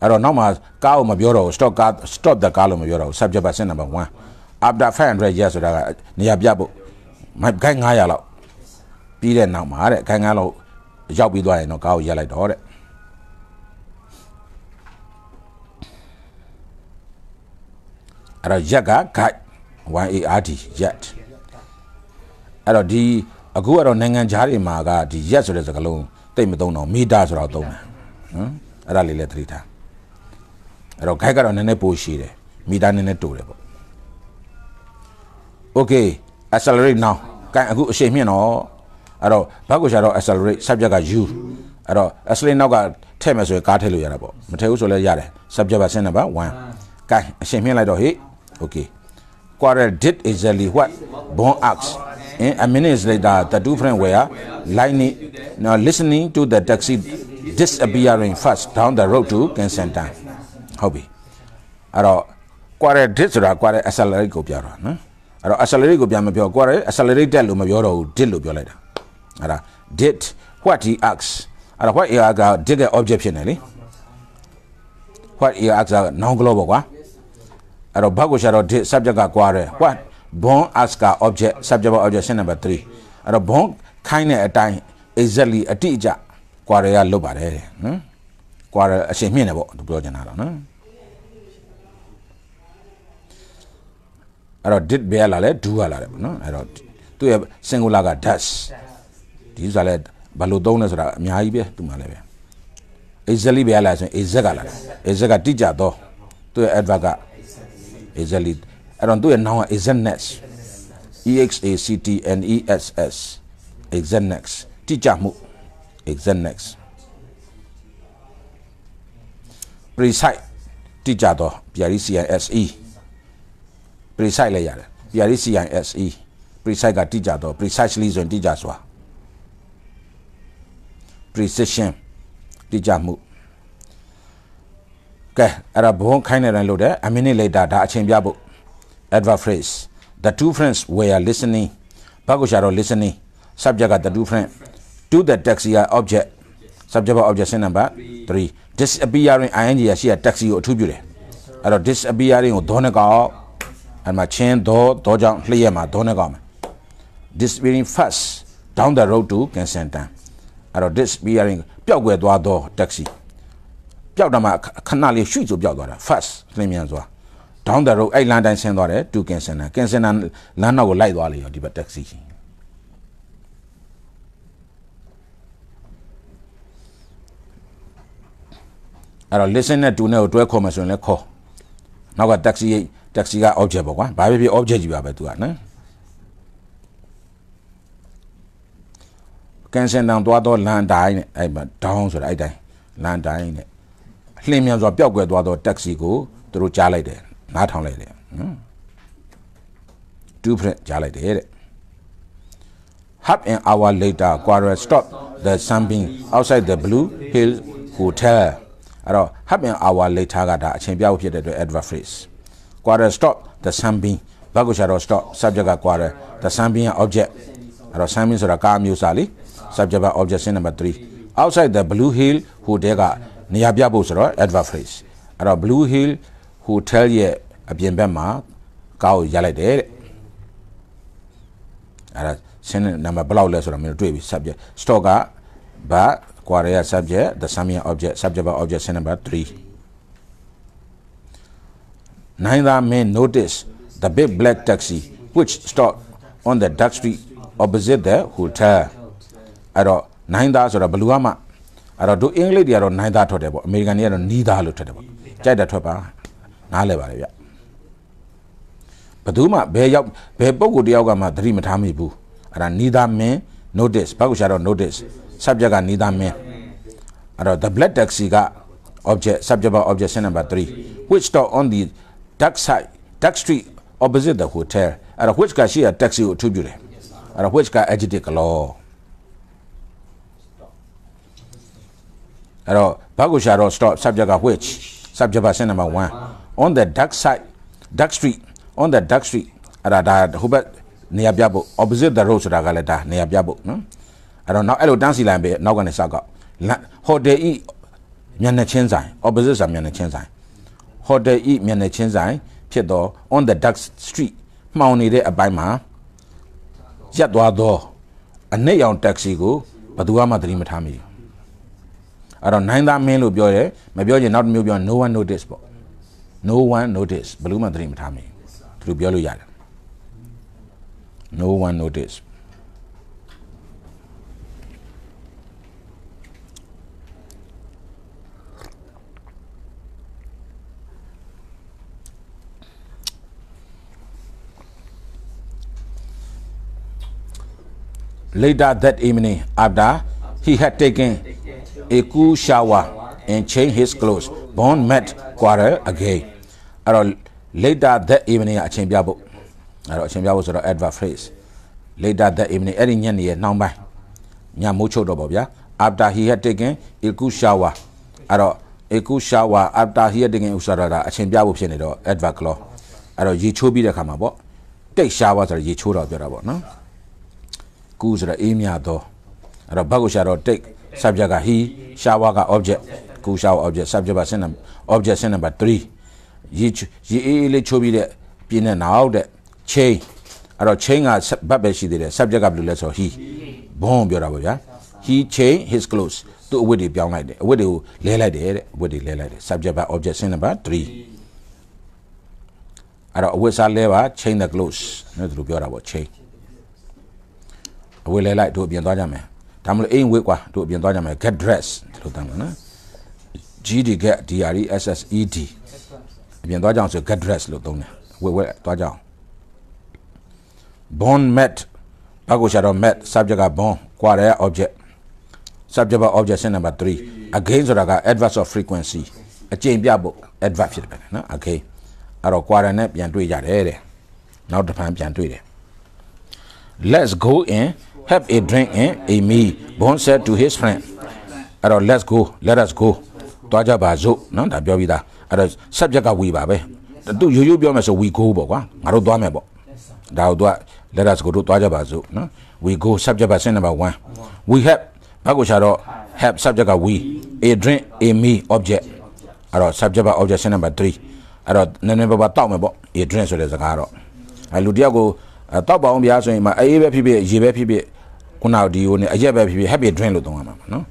အဲ့တော့နောက်မှာကားကိုမပြောတော့ဘူး stop ကား stop တဲ့ကားလို့မပြောတော့ဘူး subject percent number 1 after 500 years ဆိုတာကနေရာပြဖို့မိုက်ခိုင်း900လောက်ပြီးတဲ့နောက်မှာတဲ့ခိုင်း900လောက်ရောက်ပြီးသွားရင်တော့ကားကိုရက်လိုက်တော့တဲ့အဲ့တော့ yet က guide y a r d yet အဲ့တော့ဒီအခုကတော့နိုင်ငံခြားတွေမှာကဒီ yet ဆိုတဲ့စကားလုံး တိတ်မသုံးတော့ meter ဆိုတော့သုံးတယ်နော်အဲ့ဒါလေးလည်းသတိထားအဲ့တော့ guide ကတော့နည်းနည်းပိုရှည်တယ် meter နည်းနည်းတိုးတယ်ပေါ့ okay accelerate now ကဲအခုအရှိန်မြင့်တော့အဲ့တော့ဘာကိုရှာတော့ accelerate subject က you အဲ့တော့ accelerate နောက်ကထည့်မယ်ဆိုရင်ကားထည့်လို့ရတာပေါ့မထည့်ဘူးဆိုလည်းရတယ် subject က sin number 1ကဲအရှိန်မြင့်လိုက်တော့ဟေ့ okay quarrel did exactly what born asked in a minute later the two friends were lining now listening to the taxi disappearing fast down the road to Kensington ဟုတ်ပြီအဲ့တော့ quarrel did ဆိုတာ quarrel accelerate ကိုပြောတာနော်အဲ့တော့ accelerate ကိုပြန်မပြော quarrel accelerated လို့မပြောတော့ဘူး did လို့ပြောလိုက်တာအဲ့ဒါ did what he asked အဲ့တော့ what he asked က did ရဲ့ object ဖြစ်နေလေ what he asked က noun clause ပေါ့ကွာအဲ့တော့ဘာကိုရှာတော့ did subject က quarrel what Born ask က object subject က object ရှင်း number 3အဲ့တော့ born ခိုင်းတဲ့အတိုင်း exactly အတိအကျ quarrel ကလုတ်ပါတယ်တဲ့နော် quarrel အရှင်မြင့်တယ်ပေါ့သူပြောချင်တာတော့နော်အဲ့တော့ did ဘယ်လာလဲ do ကလာတယ်ပေါ့နော်အဲ့တော့သူ့ရဲ့ singular က does ဒီဆိုလည်းဘယ်လိုသုံးလဲဆိုတာအများကြီးပဲသူမှလည်းပဲ exactly ဘယ်လာဆိုရင် exact ကလာတယ် exact ကတိကျတော့သူ့ရဲ့ adverb က exactly အဲ့တော့သူ့ရဲ့ noun က exactness e x a c t n e s s exactness တိကျမှု exactness precise တိကျတော့ p r e c i s e precise လည်းရတယ် p r e c i s e precise ကတိကျတော့ precisely ဆိုရင်တိကျစွာ precision တိကျမှုကဲအဲ့ဒါဘုံခိုင်းနေတယ်လို့တဲ့ a minute later ဒါအချိန်ပြဖို့ adverb phrase the two friends were listening ဘာကိုရှာတော့ listening subject က the two friends to the taxi object subject object number 3 disappearing ing ရရှိတဲ့ taxi ကိုအထူးပြုတယ်အဲ့တော့ disappearing ကိုဒေါနဲ့ကောက်အဲ့မှာချင်းဒေါဒေါကြောင့်လျှက်မှာဒေါနဲ့ကောက်မယ် disappearing fast down the road to Kensington အဲ့တော့ disappearing ပျောက်ကွယ်သွားသော taxi ပျောက်တာမှခဏလေးရွှိ့ဆိုပျောက်သွားတာ fast လင်းမြန်စွာ down the road အဲ့လမ်းတိုင်းဆင်းသွားတယ် to Kensington Kensington လမ်းနောက်ကိုလိုက်သွားလေရောဒီဘက် taxi အဲ့တော့ listen နဲ့ to နဲ့ကိုတွဲခေါ်မှဆိုရင်လည်းခေါ်နောက်က taxi taxi က object ပေါ့ကွာဘာဖြစ်ဖြစ် object ကြီးပါပဲသူကနော်ကန်စင်တန်သွားတော့လန်တိုင်းနဲ့အဲ့မှာ down ဆိုတာအဲ့တိုင်းလန်တိုင်းနဲ့လှင်မြန်စွာပျောက်ကွယ်သွားတော့ taxi ကိုသူတို့ကြားလိုက်တယ် နားထောင်လိုက်တယ်နော်တူဖရက်ကြားလိုက်တယ်တဲ့ half an hour later quarrel stopped the sunbeam outside the blue hill hotel အဲ့တော့ half an hour later ကဒါအချိန်ပြဖို့ဖြစ်တဲ့အတွက် adverb phrase quarrel stop the sunbeam ဘာကိုရှာတော့ stop subject က quarrel the sunbeam က object အဲ့တော့ sunbeam ဆိုတာကားမျိုးစားလी subject က object sin number 3 outside the blue hill hotel ကနေရာပြဖို့ဆိုတော့ adverb phrase အဲ့တော့ blue hill hotel ရဲ့အပြင်ဘက်မှာကားကိုရလိုက်တယ်တဲ့အဲ့ဒါ sin number ဘယ်လောက်လဲဆိုတော့မင်းတို့တွေ့ပြီ subject stock က but quarrel subject the sunbeam object subject က object sin number 3 Neither men noticed the big black taxi which stopped on the dark street opposite the hotel. အဲ့တော့ neither ဆိုတာဘယ်လူမှအဲ့တော့တို့အင်္ဂလိပ်တွေကတော့ neither ထွက်တယ်ပေါ့အမေရိကန်တွေကတော့ neither လို့ထွက်တယ်ပေါ့ကြိုက်တယ်ထွက်ပါ နားလဲပါတယ်ဗျဘယ်သူမှဘယ်ရောက်ဘယ်ပုံကိုတယောက်ကမှသတိမထားမိဘူးအဲ့ဒါ neither men notice ဘာကိုရှာတော့ notice subject က neither men အဲ့တော့ the black taxi က object subject က object number 3 which stop on the dark side dark street opposite the hotel အဲ့တော့ which ကရှိရ taxi ကိုအထူးပြုတယ်အဲ့တော့ which က adjective ကလောအဲ့တော့ဘာကိုရှာတော့ stop subject က which subject က sin number 1 on the dark side dark street on the dark street အဲ့ဒါဒါဟိုဘက်နေရာပြဖို့ opposite the road ဆိုတာကလည်းဒါနေရာပြဖို့နော်အဲ့တော့နောက်အဲ့လိုတန်းစီလိုက်ပဲနောက်ကနေစကောက်ဟိုတယ်ဤမျက်နှာချင်းဆိုင် opposite ဆိုမျက်နှာချင်းဆိုင်ဟိုတယ်ဤမျက်နှာချင်းဆိုင်ဖြစ်တော့ on the dark street မှောင်နေတဲ့အပိုင်းမှာရက်သွားသောအနစ်ရောင်တက္ကစီကိုဘယ်သူမှသတိမထားမိဘူးအဲ့တော့နိုင်သားမင်းလို့ပြောတယ်မပြောရင်နောက်တစ်မျိုးပြော no one notice ပေါ့ no one notice ဘယ်လို့မှသတိမထားမိဘူး သူပြောလို့ရတယ် no one notice Later that evening, after he had taken a cool shower and changed his clothes, Bond met Quarrel again. အဲ့တော့ later that evening အချိန်ပြဖို့အဲ့တော့အချိန်ပြဖို့ဆိုတော့ adverb phrase later that evening အဲ့ဒီညနေရဲ့နှောင်းပိုင်းညမိုးချုပ်တော့ပေါ့ဗျာ after he had taken a cool shower အဲ့တော့ a cool shower after he had taken a shower ဒါအချိန်ပြဖို့ဖြစ်နေတော့ adverb clause အဲ့တော့ရေချိုးပြီးတဲ့ခါမှာပေါ့ take shower ဆိုတော့ရေချိုးတော့ပြောတာပေါ့နော်ကူဆိုတော့အေးမြတော့အဲ့တော့ဘတ်ကိုရှာတော့ take subject က he shower က object ကူ shower object subject ပါ synonym object synonym ပါ3 ရေရေအေးအေးလေးချိုးပြီးတဲ့ပြင်းတဲ့နောက်တဲ့ chain အဲ့တော့ chain ကဘတ်ပဲရှိသေးတယ် subject ကဘယ်လိုလဲဆိုတော့ he ဘုံပြောတာပေါ့ဗျာ he chain his clothes သူ့အဝတ်တွေပြောင်းလိုက်တယ်အဝတ်တွေကိုလဲလိုက်တယ်တဲ့အဝတ်တွေလဲလိုက်တယ် subject ပါ object synonym ပါ3အဲ့တော့အဝတ်စားလဲပါ chain the clothes နော်သူတို့ပြောတာပေါ့ chain အဝေးလဲလိုက်တို့အပြင်သွားကြမယ်ဒါမှမဟုတ်အိမ်ဝေးကွာတို့အပြင်သွားကြမယ် get dress လို့တမ်းမှာနော် G D get D R E S S E D အပြင်သွားကြအောင်ဆို get dress လို့သုံးတယ်ဝေးဝေးသွားကြအောင် born met ဘာကိုရှာတော့ met subject က born ကွာတဲ့ object subject က object ဆင်းနံပါတ်3 again ဆိုတာက adverb of frequency အကျင့်ပြဖို့ adverb ဖြစ်တယ်နော် again အဲ့တော့ quarter နဲ့ပြန်တွေ့ကြတယ်တဲ့နောက်တစ်ဖန်ပြန်တွေ့တယ် let's go in have a drink in a meal Bond said to his friend အဲ့တော့ let's go let us go တွားကြပါစို့နော်ဒါပြောပြီးသားအဲ့တော့ subject က we ပါပဲသူရိုးရိုးပြောမယ်ဆို we go ပေါ့ကွာငါတို့သွားမယ်ပေါ့ဒါကိုသူက let us go တို့တွားကြပါစို့နော် we go subject ပါ sin number 1 we have ဘာကိုရှာတော့ have subject က we a drink a meal object အဲ့တော့ subject ပါ object sin number 3အဲ့တော့နည်းနည်းပါးပါတောက်မယ်ပေါ့ a drink ဆိုတဲ့စကားတော့အဲ့လူတယောက်ကိုတောက်ပါအောင်ဗျာဆိုရင်မအေးပဲဖြစ်ဖြစ်ရေပဲဖြစ်ဖြစ်ခုနကဒီဟိုနေအရက်ပဲဖြစ်ဖြစ် happy drink လို့သုံးရမှာပါနော်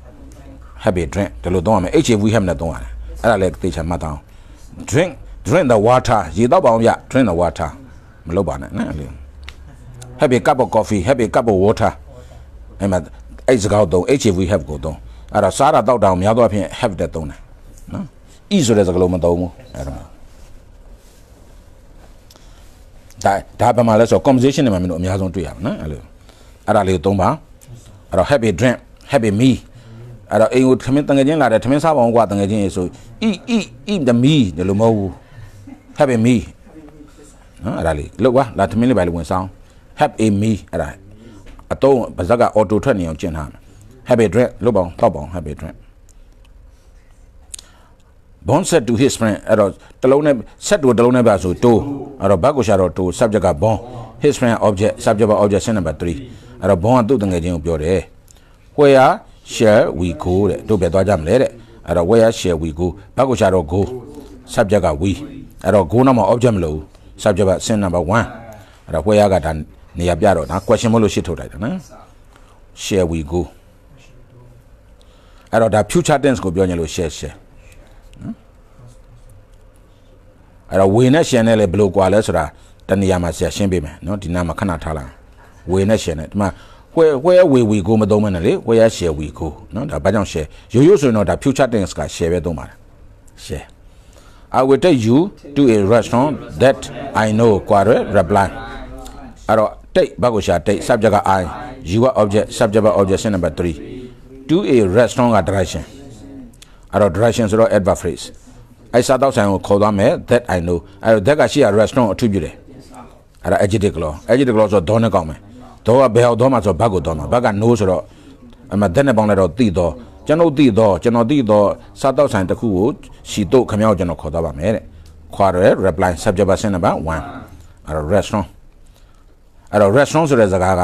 happy drink ဒီလိုသုံးရမယ် HAV have နဲ့သုံးရတယ်အဲ့ဒါလည်းသိချင်မှတ်တောင်း drink drink the water ရေတောက်ပါအောင်ဗျ drink the water မလုပ်ပါနဲ့နော်အဲ့လို happy cup of coffee happy cup of water အဲ့မှာအဲ့စကားကိုသုံး HAV have ကိုသုံးအဲ့ဒါစားတာတောက်တာများသောအားဖြင့် have တဲ့သုံးတယ်နော် e ဆိုတဲ့စကားလုံးမသုံးဘူးအဲ့ဒါဒါဒါဘာမှလဲဆို conversation တွေမှာမင်းတို့အများဆုံးတွေ့ရမှာနော်အဲ့လိုအဲ့ဒါလေးကိုသုံးပါအဲ့တော့ happy drink happy me အဲ့တော့အိမ်ကိုထမင်းတငယ်ချင်းလာတယ်ထမင်းစားပါအောင်ကွာတငယ်ချင်းရေဆို eat eat eat the me ဒီလိုမဟုတ်ဘူး happy me နော်အဲ့ဒါလေးလောက်ကွာလာထမင်းလေးပါလေးဝင်ဆောင် happy me အဲ့ဒါအတုံးပါဇက်က auto ထွက်နေအောင်ကျင့်ထားမယ် happy drink လောက်ပါအောင်တောက်ပါအောင် happy drink Bond said to his friend အဲ့တော့တလုံးနဲ့ set ကိုတလုံးနဲ့ပါဆို to အဲ့တော့ဘတ်ကိုရှာတော့ to subject က bond his friend object subject က object နံပါတ်3အဲ့တော့ bond ကသူ့တငယ်ချင်းကိုပြောတယ် where shall we go တဲ့တို့ပဲသွားကြမလဲတဲ့အဲ့တော့ where shall we go ဘတ်ကိုရှာတော့ go subject က we အဲ့တော့ go နောက်မှာ object မလို့ subject က sin number 1အဲ့တော့ where ကဒါနေရာပြတော့ဒါ question မလို့ရှင်းထုတ်လိုက်တာနော် shall we go အဲ့တော့ဒါ future tense ကိုပြောညလို့ share share အဲ့တော့ဝေနဲ့ရှင်နဲ့လည်းဘယ်လိုကွာလဲဆိုတာတနေရာမှာဆရာရှင်းပေးမယ်နော်ဒီနားမှာခဏထားလိုက်ဝေနဲ့ရှင်နဲ့ဒီမှာ where where we we go မသုံးမနဲ့လေ where share we go နော်ဒါဘာကြောင့် share ရိုးရိုးဆိုရင်တော့ဒါ future tense က share ပဲသုံးပါတယ် share I will take you to a restaurant that I know ကွာရ reply အဲ့တော့ take ဘာကိုရှာ take subject က I you က object subject က object number 3 to a restaurant က direction အဲ့တော့ direction ဆိုတော့ adverb phrase အဲ့စားတော့ဆိုင်ကိုခေါ်သွားမယ် that I know အဲ့တော့ that ကရှိရ restaurant အထူးပြုတယ်အဲ့ဒါ adjective clause adjective clause ဆိုတော့ don't နဲ့ကောင်းမယ် တော့ကဘယ်ဟောတော့မှဆိုဘတ်ကိုတော့မှာဘတ်က no ဆိုတော့အမှ that နဲ့ပေါင်းလိုက်တော့သိတော့ကျွန်တော်သိတော့ကျွန်တော်သိတော့စားတော့ဆိုင်တစ်ခုကိုရှီတော့ခမရောက်ကျွန်တော်ခေါ်သွားပါမယ်တဲ့ခေါ်ရ reply subject person number 1အဲ့တော့ restaurant အဲ့တော့ restaurant ဆိုတဲ့စကားက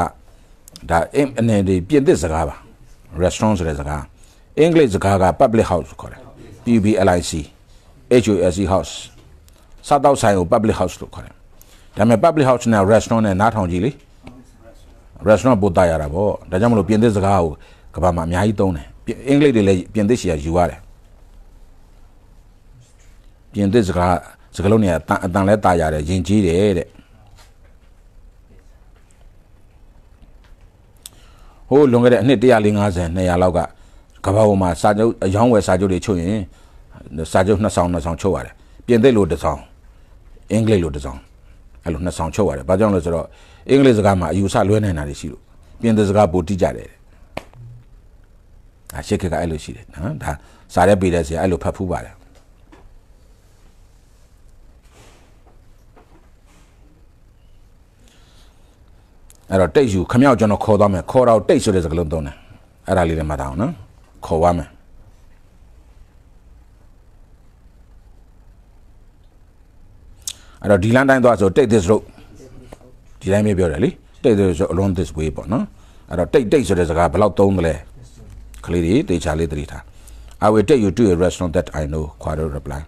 ဒါအနေနဲ့ပြင်သစ်စကားပါ restaurant ဆိုတဲ့စကားအင်္ဂလိပ်စကားက public house ခေါ်တယ် P B L I C HOSE house စားတော့ဆိုင်ကို public house လို့ခေါ်တယ်ဒါပေမဲ့ public house နဲ့ restaurant နဲ့နားထောင်ကြည့်လေ restaurant ပို့တာရတာပေါ့ဒါကြောင့်မလို့ပြင်သစ်စကားကိုကဘာမှာအများကြီးသုံးတယ်အင်္ဂလိပ်တွေလည်းပြင်သစ်ရှီယာယူရတယ်ပြင်သစ်စကားစကားလုံးတွေကအတန်အတန်လဲတာရတယ်ယဉ်ကျေးတယ်တဲ့ဟိုလွန်ခဲ့တဲ့အနှစ်150 200လောက်ကကဘာပေါ်မှာစာချုပ်အယောင်းဝယ်စာချုပ်တွေချုပ်ရင်စာချုပ်နှစ်ဆောင်နှစ်ဆောင်ချုပ်ရတယ်ပြင်သစ်လိုတစ်ဆောင်အင်္ဂလိပ်လိုတစ်ဆောင်အဲ့လိုနှစ်ဆောင်ချုပ်ရတယ်ဘာကြောင့်လဲဆိုတော့ အင်္ဂလိပ်စကားမှာအယူဆလွဲနိုင်တာတွေရှိလို့ပြင်သစ်စကားပိုတိကျတယ်အရှိခက်ကအဲ့လိုရှိတယ်နော်ဒါစားရဲပေးတဲ့ဆရာအဲ့လိုဖတ်ဖူးပါတယ်အဲ့တော့တိတ်ယူခမြောက်ကျွန်တော်ခေါ်သွားမယ်ခေါ်တော့တိတ်ဆိုတဲ့စကားလုံးသုံးတယ်အဲ့ဒါလေးလည်းမှတ်ထားအောင်နော်ခေါ်သွားမယ်အဲ့တော့ဒီလမ်းတိုင်းသွားဆို take this road ဒီတိုင်းပဲပြောတယ်လေ take this road along this way ပေါ့နော်အဲ့တော့ take take ဆိုတဲ့စကားဘယ်လောက်သုံးတယ်လဲကလေးတွေတေချာလေးသတိထား I will take you to a restaurant that I know Quadro reply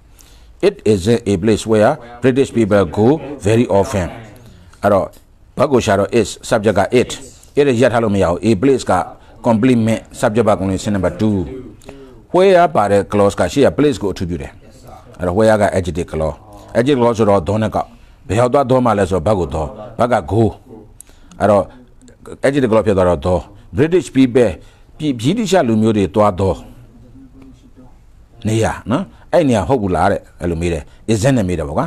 it is a place where British people go very often အဲ့တော့ဘတ်ကိုရှာတော့ is subject က it it ရထားလို့မရဘူး a place က complement subject က condition number 2 where ပါတဲ့ clause ကရှေ့က place ကိုအထူးပြုတယ်အဲ့တော့ where က adjective clause adjective clause ဆိုတော့ဒုံးနဲ့က ဘယ်ရောက်သွားဒုံးမှလဲဆိုတော့ဘတ်ကိုဒုံးဘတ်က go အဲ့တော့ adjective clause ဖြစ်သွားတော့ဒုံး British people ပြည်ပြည်တိကျလူမျိုးတွေသွားတော့နေရနော်အဲ့နေရဟုတ်ဘူးလားတဲ့အဲ့လိုမေးတယ် isn't နဲ့မေးတယ်ပေါ့ကွာ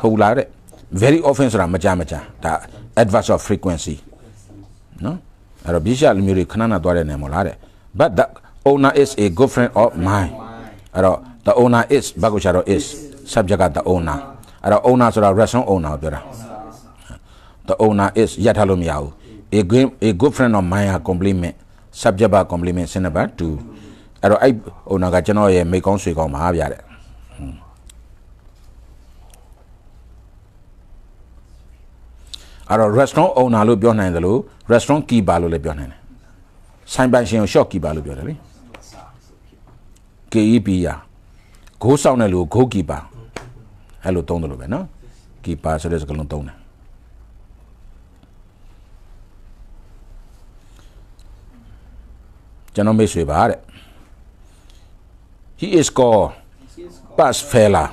ဟုတ်ဘူးလားတဲ့ very often ဆိုတာမကြမကြဒါ adverse of frequency နော်အဲ့တော့ပြည်ရှာလူမျိုးတွေခဏခဏသွားတဲ့နေမို့လားတဲ့ but the owner is a good friend of mine အဲ့တော့ the owner is ဘာကိုရှာတော့ is subject က the owner အဲ့တော့ owner ဆိုတာ restaurant owner ကိုပြောတာ the owner is ရထားလို့မရဘူး a good a good friend of mine က compliment subject က compliment စနစ်ပါ2အဲ့တော့အဲ့ owner ကကျွန်တော်ရဲ့မိကောင်းဆွေကောင်းပါဗျာတဲ့အဲ့တော့ restaurant owner လို့ပြောနိုင်တယ်လို့ restaurant keeper လို့လည်းပြောနိုင်တယ်ဆိုင်ပိုင်ရှင်ကို shop keeper လို့ပြောတယ်လေ KEP ရဂိုးဆောင်တယ်လို့ goal keeper အဲ့လိုသုံးတယ်လို့ပဲနော် keeper ဆိုတဲ့စကားလုံးသုံးတယ်ကျွန်တော်မိတ်ဆွေပါတဲ့ he is called pass fella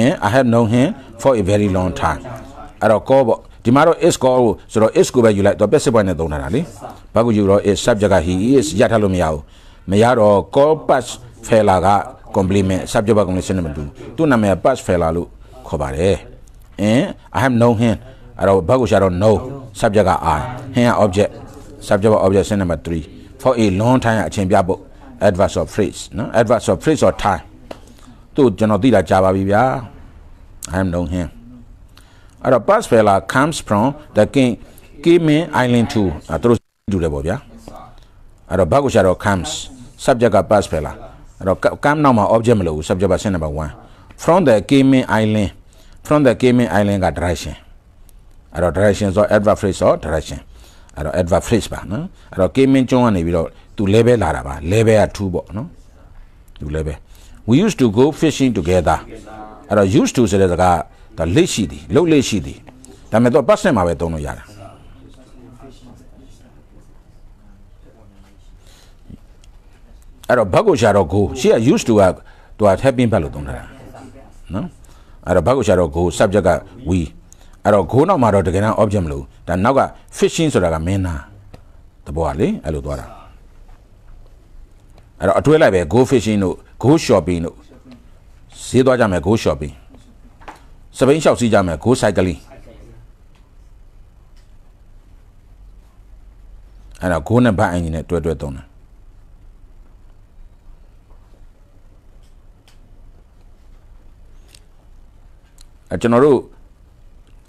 and i have known him for a very long time အဲ့တော့ call ပေါ့ဒီမှာတော့ is call ကိုဆိုတော့ is ကိုပဲယူလိုက်တော့ passive voice နဲ့သုံးထားတာလေဘာကိုယူတော့ is subject က he is ရထားလို့မရဘူးမရတော့ call pass fella က complement subject က complement နဲ့မတူသူ့နာမည် pass fella လို့ ခေါ်ပါတယ် and i have known him အဲ့တော့ဘာကိုရှာတော့ know subject က i him က object subject က object စနစ်မှာ3 for a long time အချိန်ပြဖို့ adverse of phrase နော် adverse of phrase or time သူကျွန်တော်သိတာကြားပါပြီဗျာ I am known him အဲ့တော့ past fella comes from the king Cayman Island to အဲ့တို့တူတယ်ပေါ့ဗျာအဲ့တော့ဘာကိုရှာတော့ comes subject က past fella အဲ့တော့ come နောက်မှာ object မလို့ဘူး subject ပါ sentence number 1 from the Cayman Island from the Cayman Island က direction အဲ့တော့ direction ဆို adverb phrase or direction အဲ့တော့ adverb phrase ပါနော်အဲ့တော့ Cayman ကျွန်းကနေပြီးတော့သူ level လာတာပါ level က2ပေါ့နော်သူ level we used to go fishing together အဲ့တော့ used to ဆိုတဲ့စကားဒါလက်ရှိသည်လှုပ်လက်ရှိသည်ဒါပေမဲ့တော့ past tense မှာပဲသုံးလို့ရတာအဲ့တော့ဘတ်ကိုရှာတော့ go ရှေ့က used to ကသူက helping verb လို့သုံးထားတာနော် အဲ့တော့ဘတ်ကိုရှာတော့ go subject က we အဲ့တော့ go နောက်မှာတော့တကယ်တမ်း object မလို့ဒါနောက်က fishing ဆိုတာကမင်းသားတဘောကလေအဲ့လိုသွားတာအဲ့တော့အတွဲလိုက်ပဲ go fishing တို့ go shopping တို့ဈေးသွားကြမယ် go shopping စပိန်လျှောက်စီးကြမယ် go cycling အဲ့တော့ go နဲ့ဘတ်အင်ဂျင်နဲ့တွဲတွဲသုံးတ ကျွန်တော်တို့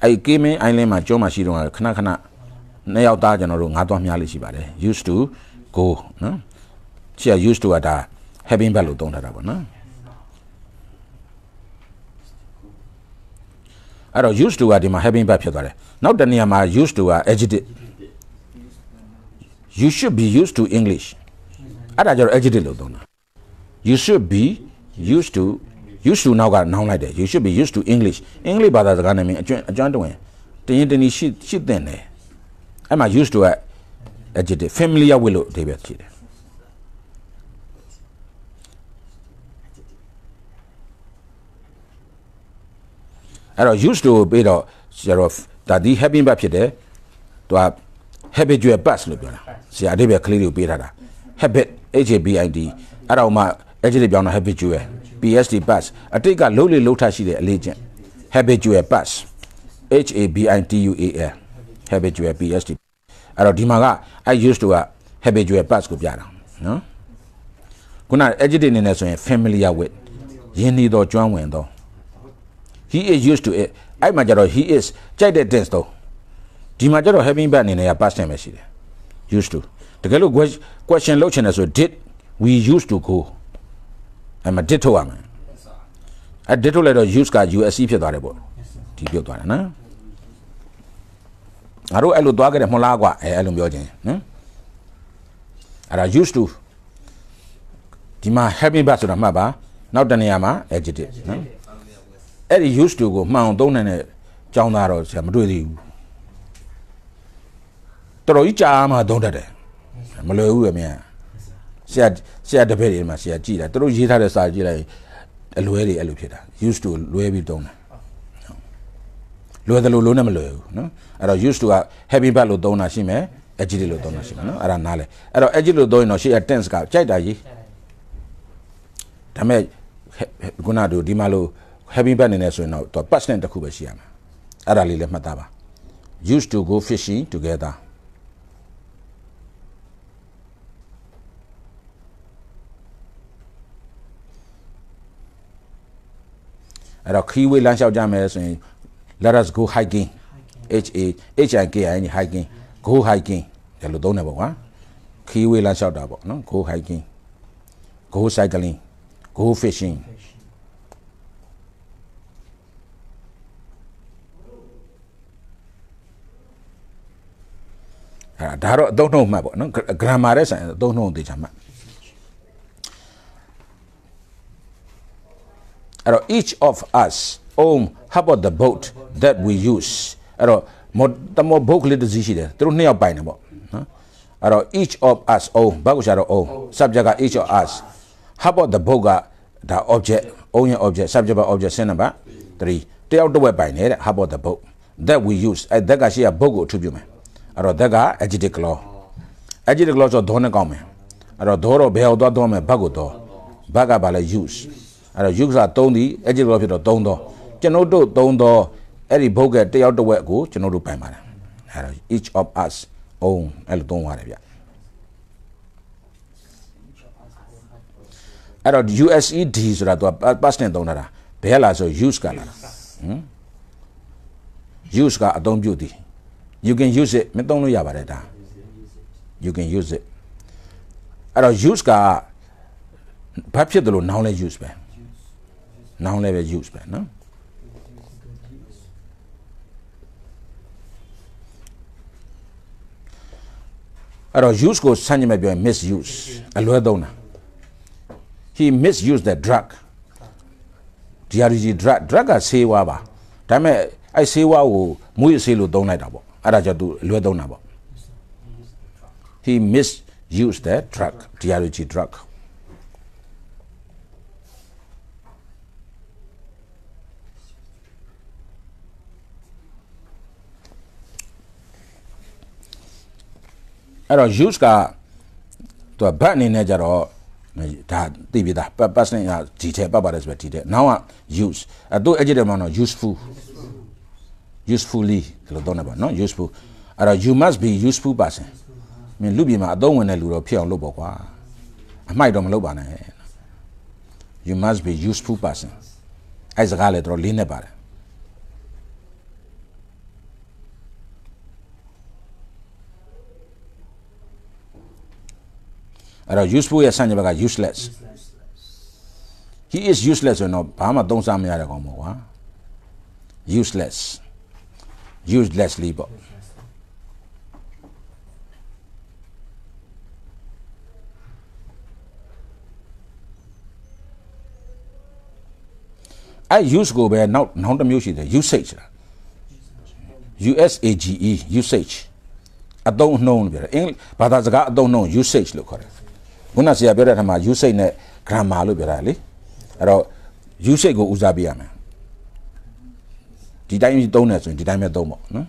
အဲ့ကေးမင်းအိုင်လင်းမှာကျွန်းမှာရှိတော့ခဏခဏနှစ်ယောက်သားကျွန်တော်တို့ငါးသွားမြားလေးရှိပါတယ် used to go နော်ချီက used to ကဒါ having verb လို့သုံးထားတာပေါ့နော်အဲ့တော့ used to ကဒီမှာ having verb ဖြစ်သွားတယ်နောက်တနေရာမှာ used to က adjective you should be used to english အဲ့ဒါကျတော့ adjective လို့သုံးတာ you should be used to used to နောက်ကနောင်းလိုက်တယ် you should be used to english အင်္ဂလိပ်ဘာသာစကားနဲ့မင်းအကျွမ်းအကျွမ်းတဝင်တင်းရင်တင်းရှိရှိတဲ့တယ်အဲ့မှာ used to က adjective familiar with လို့အဓိပ္ပာယ်ရှိတယ်အဲ့တော့ used to ပြီးတော့ကျတော့ဒါဒီ happy verb ဖြစ်တယ်သူက habitual past လို့ပြောတာဆရာအဓိပ္ပာယ်ကလေးတွေကိုပေးထားတာ habit h a b i t အဲ့ဒါဥမာ adjective ပြောင်းတာ habitual pst past အတိတ်ကလုံးလေလုံးထရှိတဲ့အလေးကျင့် habitual past h a b i t u a l habitual pst အဲ့တော့ဒီမှာက i used to က habitual past ကိုပြတာနော်ခုန adjective အနေနဲ့ဆိုရင် familiar with ရင်းနှီးသောကျွမ်းဝင်သော he is used to it အဲ့မှာကျတော့ he is ကြိုက်တဲ့ tense တော့ဒီမှာကျတော့ having back အနေနဲ့က past tense ပဲရှိတယ် used to တကယ်လို့ question လုပ်ချင်တယ်ဆို did we used to go အဲ့မှာ did ထုတ်ရမယ်အဲ့ did ထုတ်လိုက်တော့ use က USC ဖြစ်သွားတယ်ပေါ့ဒီပြုတ်သွားတယ်နော်ငါတို့အဲ့လိုသွားခဲ့တယ်မဟုတ်လားကွာအဲအဲ့လိုပြောခြင်းနော်အဲ့ဒါ used to ဒီမှာ having back ဆိုတာမှတ်ပါနောက်တနေရာမှာ adjective နော်အဲ့ဒီ used to ကိုမှန်အောင်သုံးနိုင်တဲ့ကြောင်းသားတော့ဆရာမတွေ့သေးဘူးတော်တော်ကြီးကြာမှသုံးတတ်တယ်မလွယ်ဘူးအမြန် ဆရာဆရာတပည့်တွေမှာဆရာကြည့်တာသူတို့ရေးထားတဲ့စာကြည့်လိုက်အလွဲတွေအဲ့လိုဖြစ်တာ used to လွဲပြီးသုံးတာလွယ်တယ်လို့လုံးနဲ့မလွယ်ဘူးနော်အဲ့တော့ used to က heavy verb လို့သုံးတာရှိမယ် adjective လို့သုံးတာရှိမယ်နော်အဲ့ဒါနားလဲအဲ့တော့ adjective လို့သုံးရင်တော့ရှေ့က tense ကကြိုက်တာကြီးဒါမဲ့ခုနတို့ဒီမှာလို့ heavy verb နေနေဆိုရင်တော့ past tense တစ်ခုပဲရှိရမှာအဲ့ဒါလေးလည်းမှတ်သားပါ used to go fishing together အဲ့တော့ခီးဝေးလမ်းလျှောက်ကြမယ်ဆိုရင် let us go hiking h a h i k i n hiking go hiking ဒါလိုသုံးတယ်ပေါ့ကွာခီးဝေးလမ်းလျှောက်တာပေါ့နော် go hiking go cycling go fishing အဲ့ဒါတော့အသုံးနှုန်းမှတ်ပေါ့နော် grammar ရဲ့ဆိုင်အသုံးနှုန်းသေချာမှတ် each of us own how about the boat that we use အဲ့တော့မတမော boat လေးတစ်စီးရှိတယ်သူတို့နှစ်ယောက်ပိုင်တယ်ပေါ့နော်အဲ့တော့ each of us own ဘာကိုရှာတော့ own subject က each of us how about the boat ကဒါ object own ရဲ့ object subject က object ဆင်းနံပါတ်3တယောက်တစ်ဝက်ပိုင်တယ်တဲ့ how about the boat that we use အဲ့ that ကရှိရ boat ကိုအထူးပြုမယ်အဲ့တော့ that က adjective clause adjective clause ဆိုတော့ဒေါနဲ့ကောင်းမယ်အဲ့တော့ဒေါတော့ဘယ်အောင်သွားသွားမယ်ဘတ်ကိုတော့ဘတ်ကဘာလဲ use အဲ့တော့ use က3သည် adjective clause ဖြစ်တော့3တော့ကျွန်တော်တို့3တော့အဲ့ဒီဘုတ်ကတယောက်တစ်ဝက်ကိုကျွန်တော်တို့ပိုင်ပါတယ်အဲ့တော့ each of us own အဲ့လိုသုံးပါတယ်ဗျအဲ့တော့ USED ဆိုတာသူက past tense သုံးတာဘယ်လာဆို use ကလာဟမ် use ကအသုံးပြုသည် you can use it မသုံးလို့ရပါတယ်ဒါ you can use it အဲ့တော့ use ကဘာဖြစ်တယ်လို့ noun လဲ use ပဲ noun လဲပဲ use ပဲနော်အဲ့တော့ use ကိုဆန့်ကျင်မဲ့ပြောရင် misuse အလွဲသုံးတာ he misused the drug DRG drug drug ကဆေးဝါးပါဒါပေမဲ့အဲ့ဆေးဝါးကိုမွေးဆေးလို့သုံးလိုက်တာပေါ့အဲ့ဒါကြောင့်သူအလွဲသုံးတာပေါ့ he misused the drug DRG drug အဲ့တော့ use ကသူကဘတ်အနေနဲ့ကြတော့ဒါသိပြီသား person ကဒီထဲပတ်ပါတယ်ဆိုပဲဒီထဲနောက်က use အဲ့သူ adjective မှာတော့ useful usefully ဒီလိုတော့နေပါနော် useful အဲ့တော့ you must be useful person မင်းလူပြည်မှာအသုံးဝင်တဲ့လူတော့ဖြစ်အောင်လုပ်ပေါ့ကွာအမိုက်တော့မလုပ်ပါနဲ့ you must be useful person အဲ့စကားလည်းတော့လေးနေပါတယ် အဲ့တော့ useful ရဲ့ဆန့်ကျင်ဘက်က useless he is useless ဆိုတော့ဘာမှသုံးစားမရတဲ့ကောင်ပေါ့ကွာ useless uselessly ပေါ့အဲ့ use ကိုပဲနောက်နောက်တစ်မျိုးရှိတယ် usage လား USAGE usage အသုံးအနှုန်းလို့ပြောတယ်အင်္ဂလိပ်ဘာသာစကားအသုံးအနှုန်း usage လို့ခေါ်တယ် ခုနဆရာပြောတဲ့ထမှာ usage နဲ့ grammar လို့ပြောတာလေအဲ့တော့ usage ကိုဦးစားပေးရမယ်ဒီတိုင်းသုံးတယ်ဆိုရင်ဒီတိုင်းပဲသုံးပေါ့နော်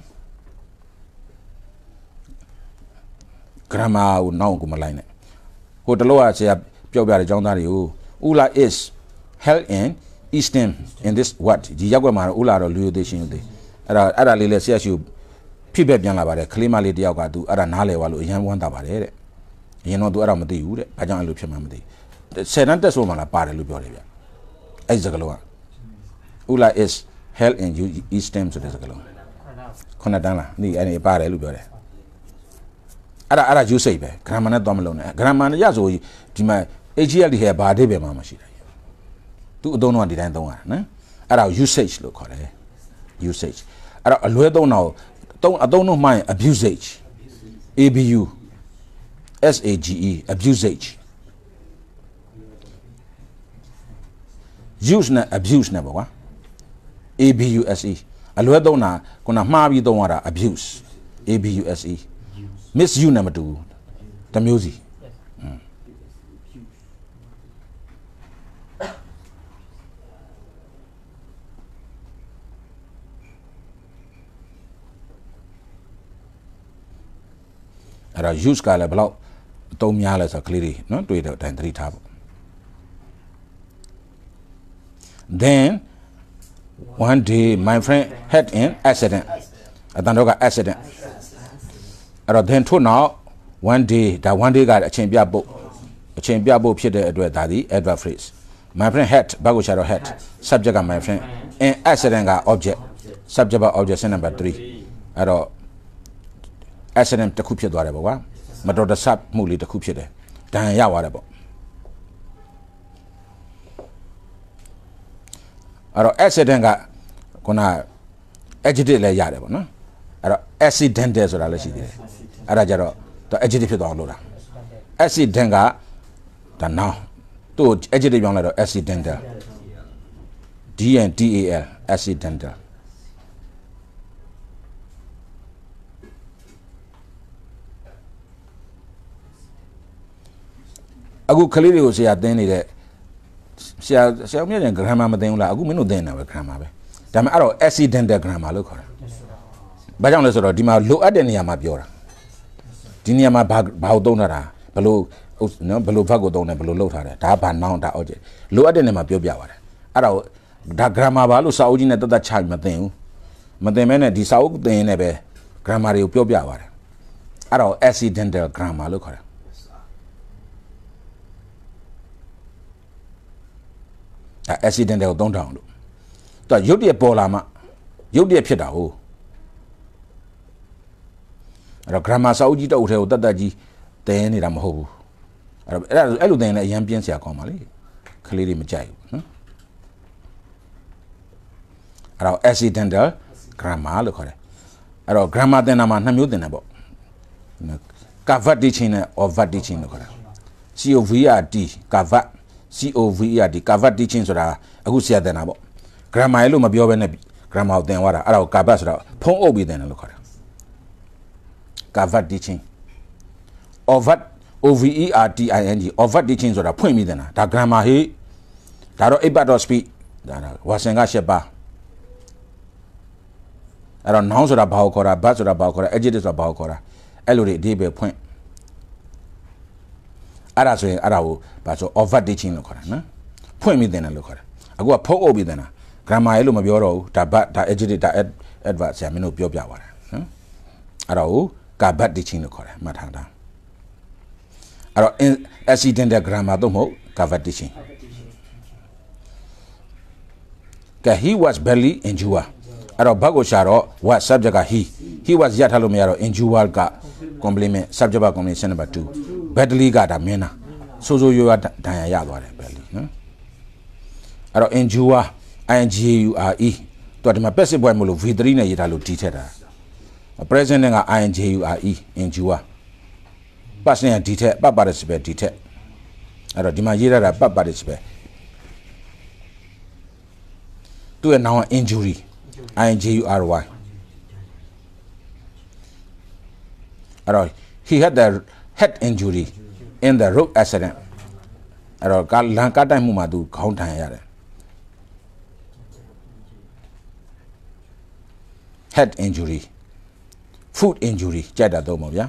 grammar ကိုနောက်ကိုမလိုက်နဲ့ဟိုတလောကဆရာပြောပြတဲ့ចောင်းသားတွေကို Ula is held in Eastern in this what ဒီရက်ွက်မှာတော့ Ula တော့လူရိုသေရှင်ရိုသေအဲ့ဒါအဲ့ဒါလေးလဲဆရာရှိဖိဘက်ပြန်လာပါတယ်ကလေးမလေးတယောက်ကသူအဲ့ဒါနားလဲသွားလို့အရန်ဝမ်းသာပါတယ်တဲ့ အရင်တော့သူအဲ့ဒါမသိဘူးတဲ့ဘာကြောင့်အဲ့လိုဖြစ်မှမသိဆယ်တန်းတက်ဆိုမှလာပါတယ်လို့ပြောတယ်ဗျအဲ့ဒီစကားလုံးက Ula is held in Eastern ဆိုတဲ့စကားလုံးခုနတန်းလားဒီအဲ့ဒီပါတယ်လို့ပြောတယ်အဲ့ဒါအဲ့ဒါ usage ပဲ grammar နဲ့တော့မလုံးနဲ့ grammar နဲ့ရဆိုဒီမှာ AGL တွေဘာအဓိပ္ပာယ်မှမရှိတာသူအသုံးတော့ဒီတိုင်းသုံးရတာနော်အဲ့ဒါ usage လို့ခေါ်တယ် usage အဲ့တော့အလွဲသုံးတော့သုံးအသုံးတော့မှရင် abusage ABU SAGE abusage use နဲ့ abuse နဲ့ပေါ့ကွာ ABUSE အလွဲသုံးတာခုနမှားပြီးသုံးရတာ abuse ABUSE misuse နဲ့မတူဘူးတမျိုးစီအဲ့တော့ use ကလည်း ဘယ်လောက်အသုံးများလဲဆိုတော့ကလေးတွေနော်တွေ့တဲ့အတိုင်းသတိထားပေါ့ then one day my friend had an accident အတန်တော့က accident အဲ့တော့ then ထို့နောက် one day ဒါ one day ကအချိန်ပြဖို့အချိန်ပြဖို့ဖြစ်တဲ့အတွက်ဒါဒီ adverb phrase my friend had ဘာကိုရှာတော့ had subject က my friend an accident က object subject က object number 3အဲ့တော့ accident တစ်ခုဖြစ်သွားတယ်ပေါ့ကွာ မတော်တဆမှုလေးတစ်ခုဖြစ်တယ်ဒဏ်ရာရသွားတယ်ပေါ့အဲ့တော့ accident ကခုန adjective လည်းရတယ်ပေါ့နော်အဲ့တော့ accidental ဆိုတာလည်းရှိသေးတယ်အဲ့ဒါကြတော့သူ adjective ဖြစ်သွားအောင်လုပ်တာ accident ကဒါ noun သူ့ adjective ပြောင်းလိုက်တော့ accidental D N D A L accidental အခုကလေးတွေကိုဆရာသင်နေတဲ့ဆရာဆရာမြင့်တဲ့ grammar မသင်ဘူးလားအခုမင်းတို့သင်နေတာပဲ grammar ပဲဒါပေမဲ့အဲ့တော့ accidental grammar လို့ခေါ်တာဘာကြောင့်လဲဆိုတော့ဒီမှာလိုအပ်တဲ့နေရာမှာပြောတာဒီနေရာမှာဘာဘာကိုသုံးထားတာဘလို့နော်ဘလို့ဘတ်ကိုသုံးတယ်ဘလို့လှုပ်ထားတယ်ဒါဘာ noun ဒါ object လိုအပ်တဲ့နေရာမှာပြောပြပါတယ်အဲ့ဒါကိုဒါ grammar ဘာလို့စာအုပ်ကြီးနဲ့တတ်တတ်ချမသင်ဘူးမသင်မဲနဲ့ဒီစာအုပ်သင်နေပဲ grammar တွေကိုပြောပြပါတယ်အဲ့ဒါကို accidental grammar လို့ခေါ်တယ် အဲ accident တွေကိုသုံးထောင်လို့သူကရုတ်တရက်ပေါ်လာမှရုတ်တရက်ဖြစ်တာဟုတ်အဲ့တော့ grammar စာအုပ်ကြီးတအုပ်ထဲကိုတတ်တတ်ကြီးသင်နေတာမဟုတ်ဘူးအဲ့တော့အဲ့ဒါအဲ့လိုသင်ရင်လည်းအရင်ပြင်းစရာကောင်းပါလေကလေးတွေမကြိုက်ဘူးနော်အဲ့တော့ accidental grammar လို့ခေါ်တယ်အဲ့တော့ grammar သင်တာမှာနှစ်မျိုးသင်တယ်ပေါ့ cover teaching နဲ့ over teaching လို့ခေါ်တာ COVRT cover COVERD cover teaching ဆိုတာအခုဆရာသင်တာပေါ့ grammar လို့မပြောဘဲနဲ့ grammar ကိုသင်သွားတာအဲ့ဒါကို cover ဆိုတော့ဖုံးအုပ်ပြီးသင်တယ်လို့ခေါ်တာ cover teaching overt OVERTING overt teaching ဆိုတာဖွင့်ပြီးသင်တာဒါ grammar ဟေးဒါတော့8 part of speech ဒါတော့ဝါစင်က7ပါအဲ့တော့ noun ဆိုတာဘာကိုခေါ်တာ verb ဆိုတာဘာကိုခေါ်တာ adjective ဆိုတာဘာကိုခေါ်တာအဲ့လိုတွေအဓိပ္ပာယ်ဖွင့် အဲ့ဒါဆိုရင်အဲ့ဒါကိုဘာဆို over teaching လို့ခေါ်တာနော်ဖွင့်ပြီးသင်တယ်လို့ခေါ်တာအခုကဖုတ်အုပ်ပြီးသင်တာ grammar ရဲ့လို့မပြောတော့ဘူးဒါ but ဒါ adjective ဒါ adverb ဆရာမင်းတို့ပြောပြပါတယ်နော်အဲ့ဒါကို cabat teaching လို့ခေါ်တယ်မှတ်ထားတာအဲ့တော့ accidental grammar တော့မဟုတ် cabat teaching က he was barely injured အဲ့တော့ဘတ်ကိုရှာတော့ what subject က he he was ရထားလို့မရတော့ injured က complement subject က complement number 2 badly ကဒါမင်းလားဆိုးဆိုးရွားရွားဒဏ်ရာရသွားတယ် badly နော်အဲ့တော့ injured i n g u r e တော့ဒီမှာ passive voice မလို့ v3 နဲ့ရေးထားလို့ d ထက်တာ present က i n g u r e injured past နဲ့ d ထက် past participle d ထက်အဲ့တော့ဒီမှာရေးထားတာ past participle သူ့ရဲ့ noun injury i n g u r y အဲ့တော့ he had the head injury in the road accident အဲ့တော့ကားလမ်းကားတိုက်မှုမှာသူခေါင်းထန်ရတယ် head injury foot injury ကြိုက်တာတော့မဟုတ်ဗျာ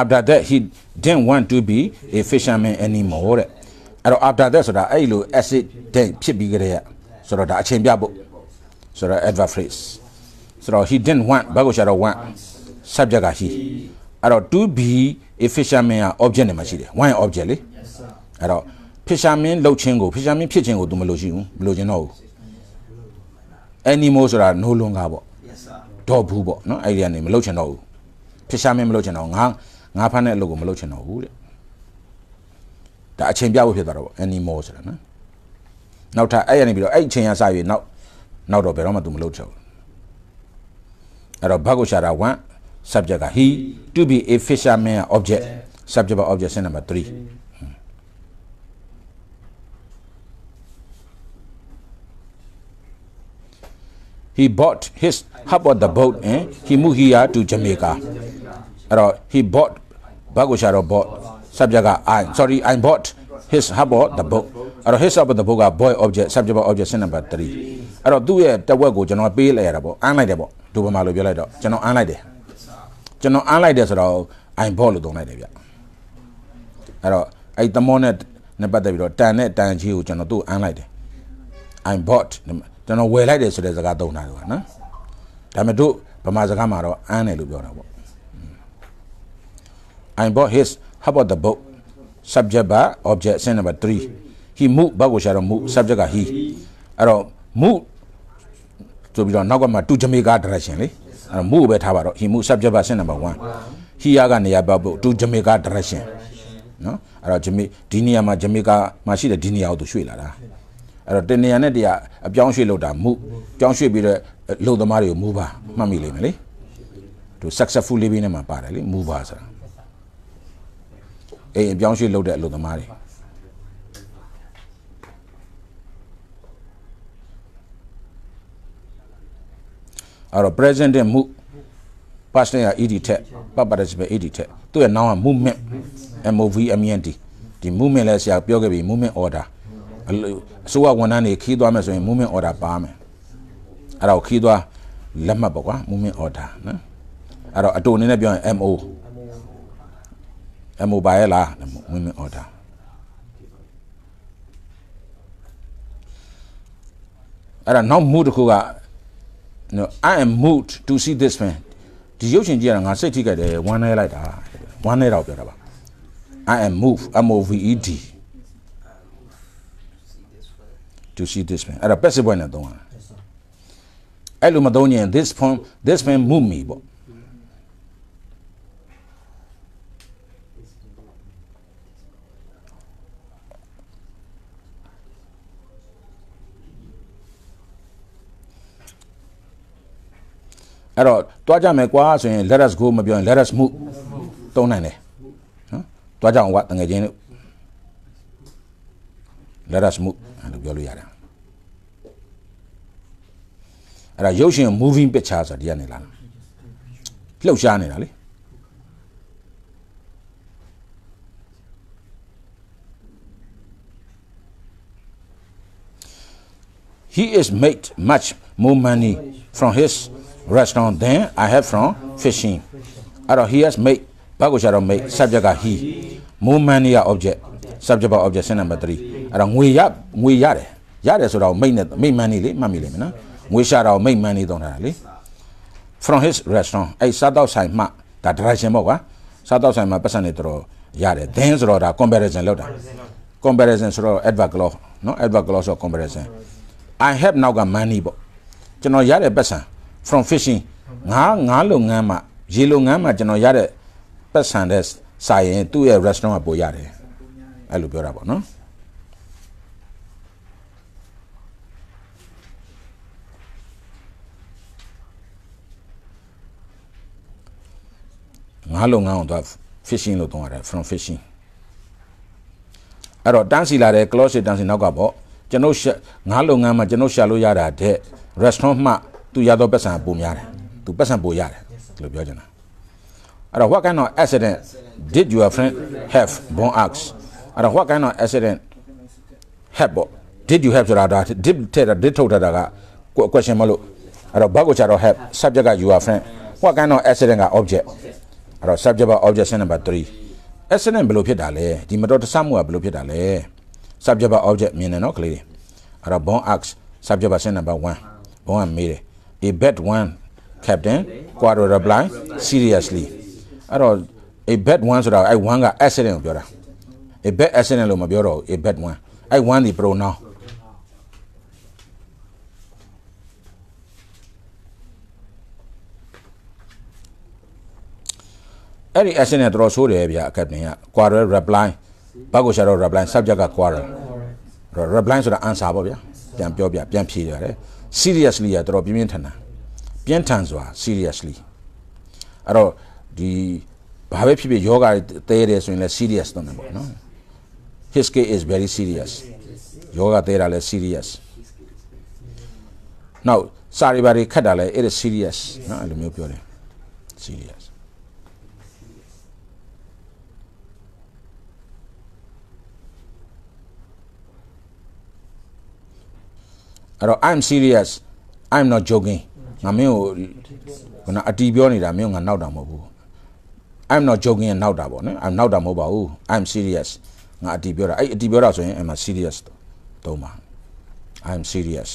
After that, he didn't want to be a fisherman anymore. အဲ့တော့ after that ဆိုတာအဲ့လို accident ဖြစ်ပြီးကြတဲ့ဆိုတော့ဒါအချိန်ပြဖို့ဆိုတော့ adverb phrase ဆိုတော့ he didn't want ဘာကိုရှာတော့ want subject က he အဲ့တော့ to be a fisherman က object နဲ့မှရှိတယ် one object လေအဲ့တော့ fisherman လှုပ်ခြင်းကို fisherman ဖြစ်ခြင်းကို तू မလို့ရှိဘူးမလို့ခြင်းတော့ဘူး animal ဆိုတာ no longer ပေါ့ Yes sir. တော့ဘူးပေါ့နော်အဲ့ဒီကနေမလုပ်ချင်တော့ဘူး fisherman မလုပ်ချင်တော့ငါငါဖမ်းတဲ့အလုပ်ကိုမလုပ်ချင်တော့ဘူးတဲ့ ဒါအချိန်ပြဖို့ဖြစ်သွားတော့ပေါ့ animal ဆိုတာနော်နောက်ထပ်အဲ့ရနေပြီးတော့အဲ့အချိန်ကစပြီးနောက်နောက်တော့ဘယ်တော့မှ तू မလုပ်ချင်ဘူးအဲ့တော့ဘတ်ကိုရှာတာ1 subject က he to be a fisherman object subject က object ဆင်းနံပါတ်3 he bought his hub on the boat and he moved here to Jamaica အဲ့တော့ he bought ဘာကိုရှာတော့ bought subject က I sorry I bought his hub on the boat အဲ့တော့ his hub on the boat က boy object subject object ဆင်းနံပါတ်3အဲ့တော့သူ့ရဲ့တက်ဝက်ကိုကျွန်တော်ပေးလိုက်ရတာပေါ့အမ်းလိုက်တယ်ပေါ့ဒုဗမာလိုပြောလိုက်တော့ကျွန်တော်အမ်းလိုက်တယ်ကျွန်တော်အမ်းလိုက်တယ်ဆိုတော့ I bought လို့သုံးလိုက်တယ်ဗျအဲ့တော့အဲ့တမောနဲ့နဲ့ပတ်သက်ပြီးတော့တန်နဲ့တန်ကြီးကိုကျွန်တော်သူ့အမ်းလိုက်တယ် I bought ကျွန်တော်ဝယ်လိုက်တယ်ဆိုတဲ့စကားသုံးတာကွာနော်ဒါပေမဲ့တို့ဗမာစကားမှာတော့အမ်းတယ်လို့ပြောတာပေါ့ I bought his how about the boat subject ဘာ object ဆင်းနံပါတ်3 he move ဘာကိုရှာတော့ move subject က he အဲ့တော့ move ဆိုပြီးတော့နောက်ကမှ to Jamaica direction လေအဲ့တော့ move ပဲထားပါတော့ he move subject ဘာဆင်းနံပါတ်1 he ကနေရာပတ်ဖို့ to Jamaica direction နော်အဲ့တော့ဂျမေဒီနေရာမှာဂျမေကာမှာရှိတဲ့ဒီနေရာကိုသူရွှေ့လာတာအဲ့တော့တနေရာနဲ့တရာအပြောင်းရွှေ့လို့တာမူပြောင်းရွှေ့ပြီးတော့လုံသမားတွေကိုမူပါမှတ်မိလိမ့်မယ်လေသူ successful living နဲ့မှာပါတယ်လေမူပါဆိုတာ အေးအပြောင်းရွှေ့လုပ်တဲ့အလုံသမားတွေအဲ့တော့ present တဲ့မူ past နဲ့ ed ထက် past participle ed ထက်သူ့ရဲ့ noun က movement mov ment ဒီ movement လဲဆရာပြောခဲ့ပြီ movement order အလိုအစိုးရဝန်ထမ်းတွေခီးသွားမယ်ဆိုရင် movement order ပါမယ်အဲ့တော့ခီးသွားလက်မှတ်ပေါ့ကွာ movement order နော်အဲ့တော့အတူအနေနဲ့ပြောရင် mo mo ပါရဲ့လား movement order အဲ့ဒါနောက် mood တစ်ခုက no i am moved to see this man ဒီရုပ်ရှင်ကြည့်ရတာငါစိတ်ထိခိုက်တယ်ဝမ်းနေလိုက်တာဝမ်းနေတော့ပြောတာပါ i am moved m o v e d to see this man အဲ့ဒါ passive voice နဲ့သုံးရတာအဲ့လိုမသုံးရင် this point this man move me ပေါ့ အဲ့တော့တွားကြမယ်ကွာဆိုရင် let us go မပြောရင် let us move သုံးနိုင်တယ်နော်တွားကြအောင်ကွာတငယ်ချင်းတို့ let us move အဲ့လိုပြောလို့ရတယ်အဲ့ဒါရုပ်ရှင် moving picture ဆိုတာဒီကနေလာလှုပ်ရှားနေတာလေ he is made much more money from his restaurant than I have from fishing အဲ့တော့ he has made ဘာကိုရှာတော့ made subject က he more money က object subject က object ဆင်းနံပါတ်3အဲ့တော့ငွေရငွေရတယ်ရတယ်ဆိုတော့ made နဲ့ made money လေမှတ်မိလိမ့်မယ်နော်ငွေရှာတော့ made money သုံးထားတာလေ from his restaurant အဲ့စားတော့ဆိုင်မှဒါ direction ပေါ့ကွာစားတော့ဆိုင်မှာပတ်စံနေတော့ရတယ် then ဆိုတော့ဒါ comparison လောက်တာ comparison ဆိုတော့ adverb clause နော် adverb clause ဆို comparison I have နောက်က money ပေါ့ကျွန်တော်ရတဲ့ပတ်စံ from fishing ငါးငါးလုပ်ငန်းမှာရေလုပ်ငန်းမှာကျွန်တော်ရတဲ့ပတ်စံတဲ့စာရင်သူ့ရဲ့ restaurant ကပို့ရတယ်အဲ့လိုပြောတာပေါ့နော်ငါးလုပ်ငန်းကိုသူ fishing လို့သုံးရတယ် from fishing အဲ့တော့တန်းစီလာတဲ့ close တန်းစီနောက်ကပေါ့ကျွန်တော်ရှာငါးလုပ်ငန်းမှာကျွန်တော်ရှာလို့ရတာတဲ့ restaurant မှ သူရတော့ပတ်စံပိုများတယ်သူပတ်စံပိုရတယ်လို့ပြောချင်တာအဲ့တော့ what kind of accident did your friend have bon ax အဲ့တော့ what kind of accident have ပေါ့ did you have ဆိုတာဒါ did တဲ့ did ထုတ်တာက question မလို့အဲ့တော့ဘာကိုချတော့ have subject က your friend what kind of accident က object အဲ့တော့ subject က object set number 3 accident ဘယ်လိုဖြစ်တာလဲဒီမတော်တဆမှုကဘယ်လိုဖြစ်တာလဲ subject က object မြင်တယ်နော်ကလေးတွေအဲ့တော့ born ask subject က set number 1 born ကမေးတယ် a bad one captain quadro reply seriously အဲ့တော့ a bad one ဆိုတာအဲ့1က accident ကိုပြောတာ a bad accident လို့မပြောတော့ဘူး a bad one အဲ့1ဒီ pronoun အဲ့ဒီ action နဲ့တော်တော်ဆိုးတယ်ဗျာအကပ်တင်က quarrel reply ဘာကိုရှာတော့ reply subject က quarrel reply ဆိုတာ answer ပေါ့ဗျာပြန်ပြောပြပြန်ဖြေရတယ် seriously ကတော်တော်ပြင်းပြင်းထန်ထန်ပြင်းထန်စွာ seriously အဲ့တော့ဒီဘာပဲဖြစ်ဖြစ်ယောဂတဲတယ်ဆိုရင်လည်း serious တော့မယ်ပေါ့နော် his case is very serious ယောဂတဲတာလည်း serious now စာရီဘာတွေခတ်တာလည်း it is serious နော်အဲ့လိုမျိုးပြောတယ် serious အဲ့တော့ I'm serious I'm not joking ငါမင်းကိုခုနအတီးပြောနေတာမင်းငါနောက်တာမဟုတ်ဘူး I'm not joking နောက်တာပေါ့နော် I'm နောက်တာမဟုတ်ပါဘူး I'm serious ငါအတီးပြောတာအဲ့အတီးပြောတာဆိုရင်အဲ့မှာ serious သုံးပါ I'm serious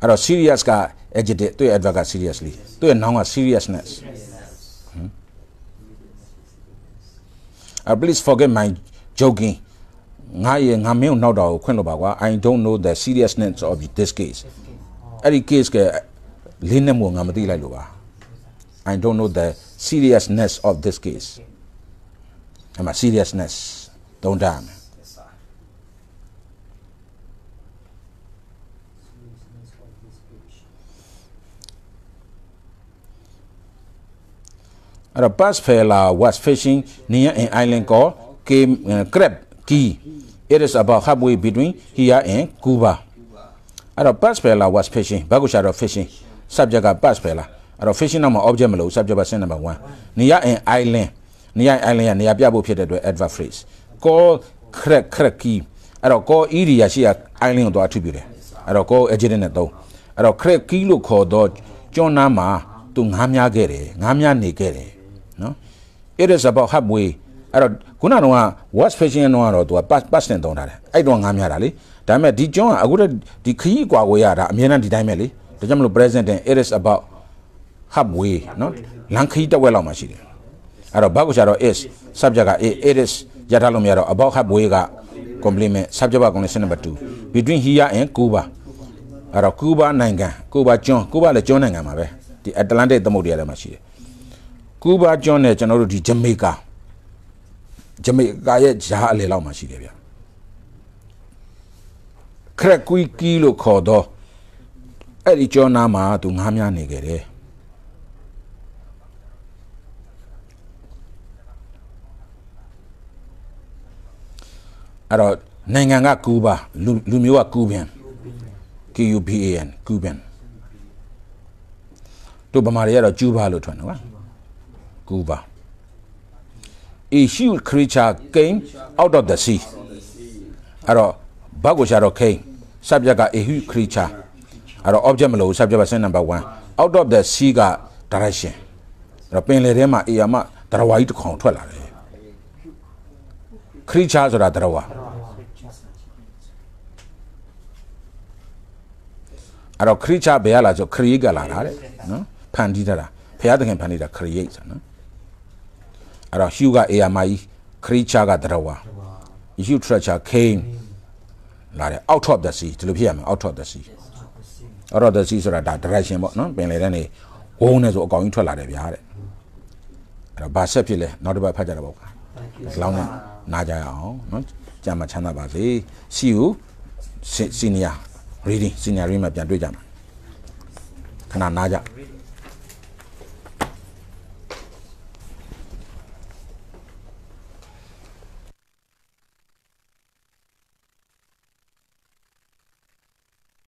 အဲ့တော့ serious က adjective သူ့ရဲ့ adverb က seriously သူ့ရဲ့ noun က seriousness uh, please forget my joking ငါရဲ့ငါမင်းကိုနောက်တော့ခွင့်လို့ပါကွာ I don't know the seriousness of this case အဲ့ဒီ case ကလေးနဲ့မို့ငါမသိလိုက်လို့ပါ I don't know the seriousness of this case အမ seriousness don't damn အဲ့တော့ pass fella was fishing near an island called Cape uh, Crab Key it is about halfway between here and Cuba အဲ့တော့ pass fella was fishing ဘာကိုရှာတော့ fishing subject က pass fella အဲ့တော့ fishing နောက်မှာ object မလို့ subject ပါ number 1 near an island near an island ကနေရာပြဖို့ဖြစ်တဲ့အတွက် adverb phrase call crack crack key အဲ့တော့ call area ရှိရ island ကိုသွားအထူးပြုတယ်အဲ့တော့ call adjective နဲ့သုံးအဲ့တော့ crack key လို့ခေါ်တော့ကျွန်းနားမှာသူငားများခဲ့တယ်ငားများနေခဲ့တယ် နော် it is about halfway အဲ့တော့ခုနကတော့ was fishing တော့ကတော့သူက past past tense သုံးထားတယ်အဲ့တော့ငားများတာလေဒါပေမဲ့ဒီကျွန်းကအခုတည်းဒီခရီးကွာကိုရတာအမြဲတမ်းဒီတိုင်းပဲလေဒါကြောင့်မလို့ present tense it is about halfway နော်လမ်းခရီးတစ်ဝက်လောက်မှရှိတယ်အဲ့တော့ဘာကိုရှာတော့ is subject က it, it is ရထားလို့မရတော့ about halfway က complement subject က condition number 2 between here and Cuba အဲ့တော့ Cuba နိုင်ငံ Cuba ကျွန်း Cuba လည်းကျွန်းနိုင်ငံမှာပဲဒီ Atlantic သမုဒ္ဒရာထဲမှာရှိတယ် ကူဘာကျွန်းနဲ့ကျွန်တော်တို့ဒီဂျမေကာဂျမေကာရဲ့ဂျားအလေလောက်မှာရှိတယ်ဗျခရက်ကွီကီလို့ခေါ်တော့အဲ့ဒီကျွန်းနာမှာသူငားများနေခဲ့တယ်အဲ့တော့နိုင်ငံကကူဘာလူလူမျိုးကကူဘန် K U B A N ကူဘန်တို့ဗမာတွေကတော့ကျူးဘာလို့ထွန်းနော် Cuba. A huge creature came out of the sea. အဲ့တော့ဘာကိုရှာတော့ came subject က a huge creature အဲ့တော့ object မလို့ subject က sentence number 1 out of the sea က direction အဲ့တော့ပင်လယ်ထဲမှာအေယာမတရဝါကြီးတစ်ခေါင်ထွက်လာတယ် creature ဆိုတာတရဝါအဲ့တော့ creature ဘယ်ရလာဆို create ကလာတာတဲ့နော်ဖန်တီးထားတာဘုရားသခင်ဖန်တီးတာ create ဆိုနော် အဲ့တော့ hue က air မကြီး creature ကတရဝါ hue treasure came လာတယ် out of the sea ဒီလိုဖြစ်ရမယ် out of the sea out of the sea ဆိုတာဒါ direction ပေါ့နော်ပင်လယ်ထဲနေဝုန်းနေဆိုအကောင်ကြီးထွက်လာတယ်ဗျာတဲ့အဲ့တော့ဘာဆက်ဖြစ်လဲနောက်တစ်ပတ်ဖတ်ကြတော့ပေါ့ကွာဒီလောက်နဲ့နားကြရအောင်နော်ကြမ်းမှချမ်းသာပါစေ see you senior reading senior reading မှာပြန်တွေ့ကြမှာခဏနားကြ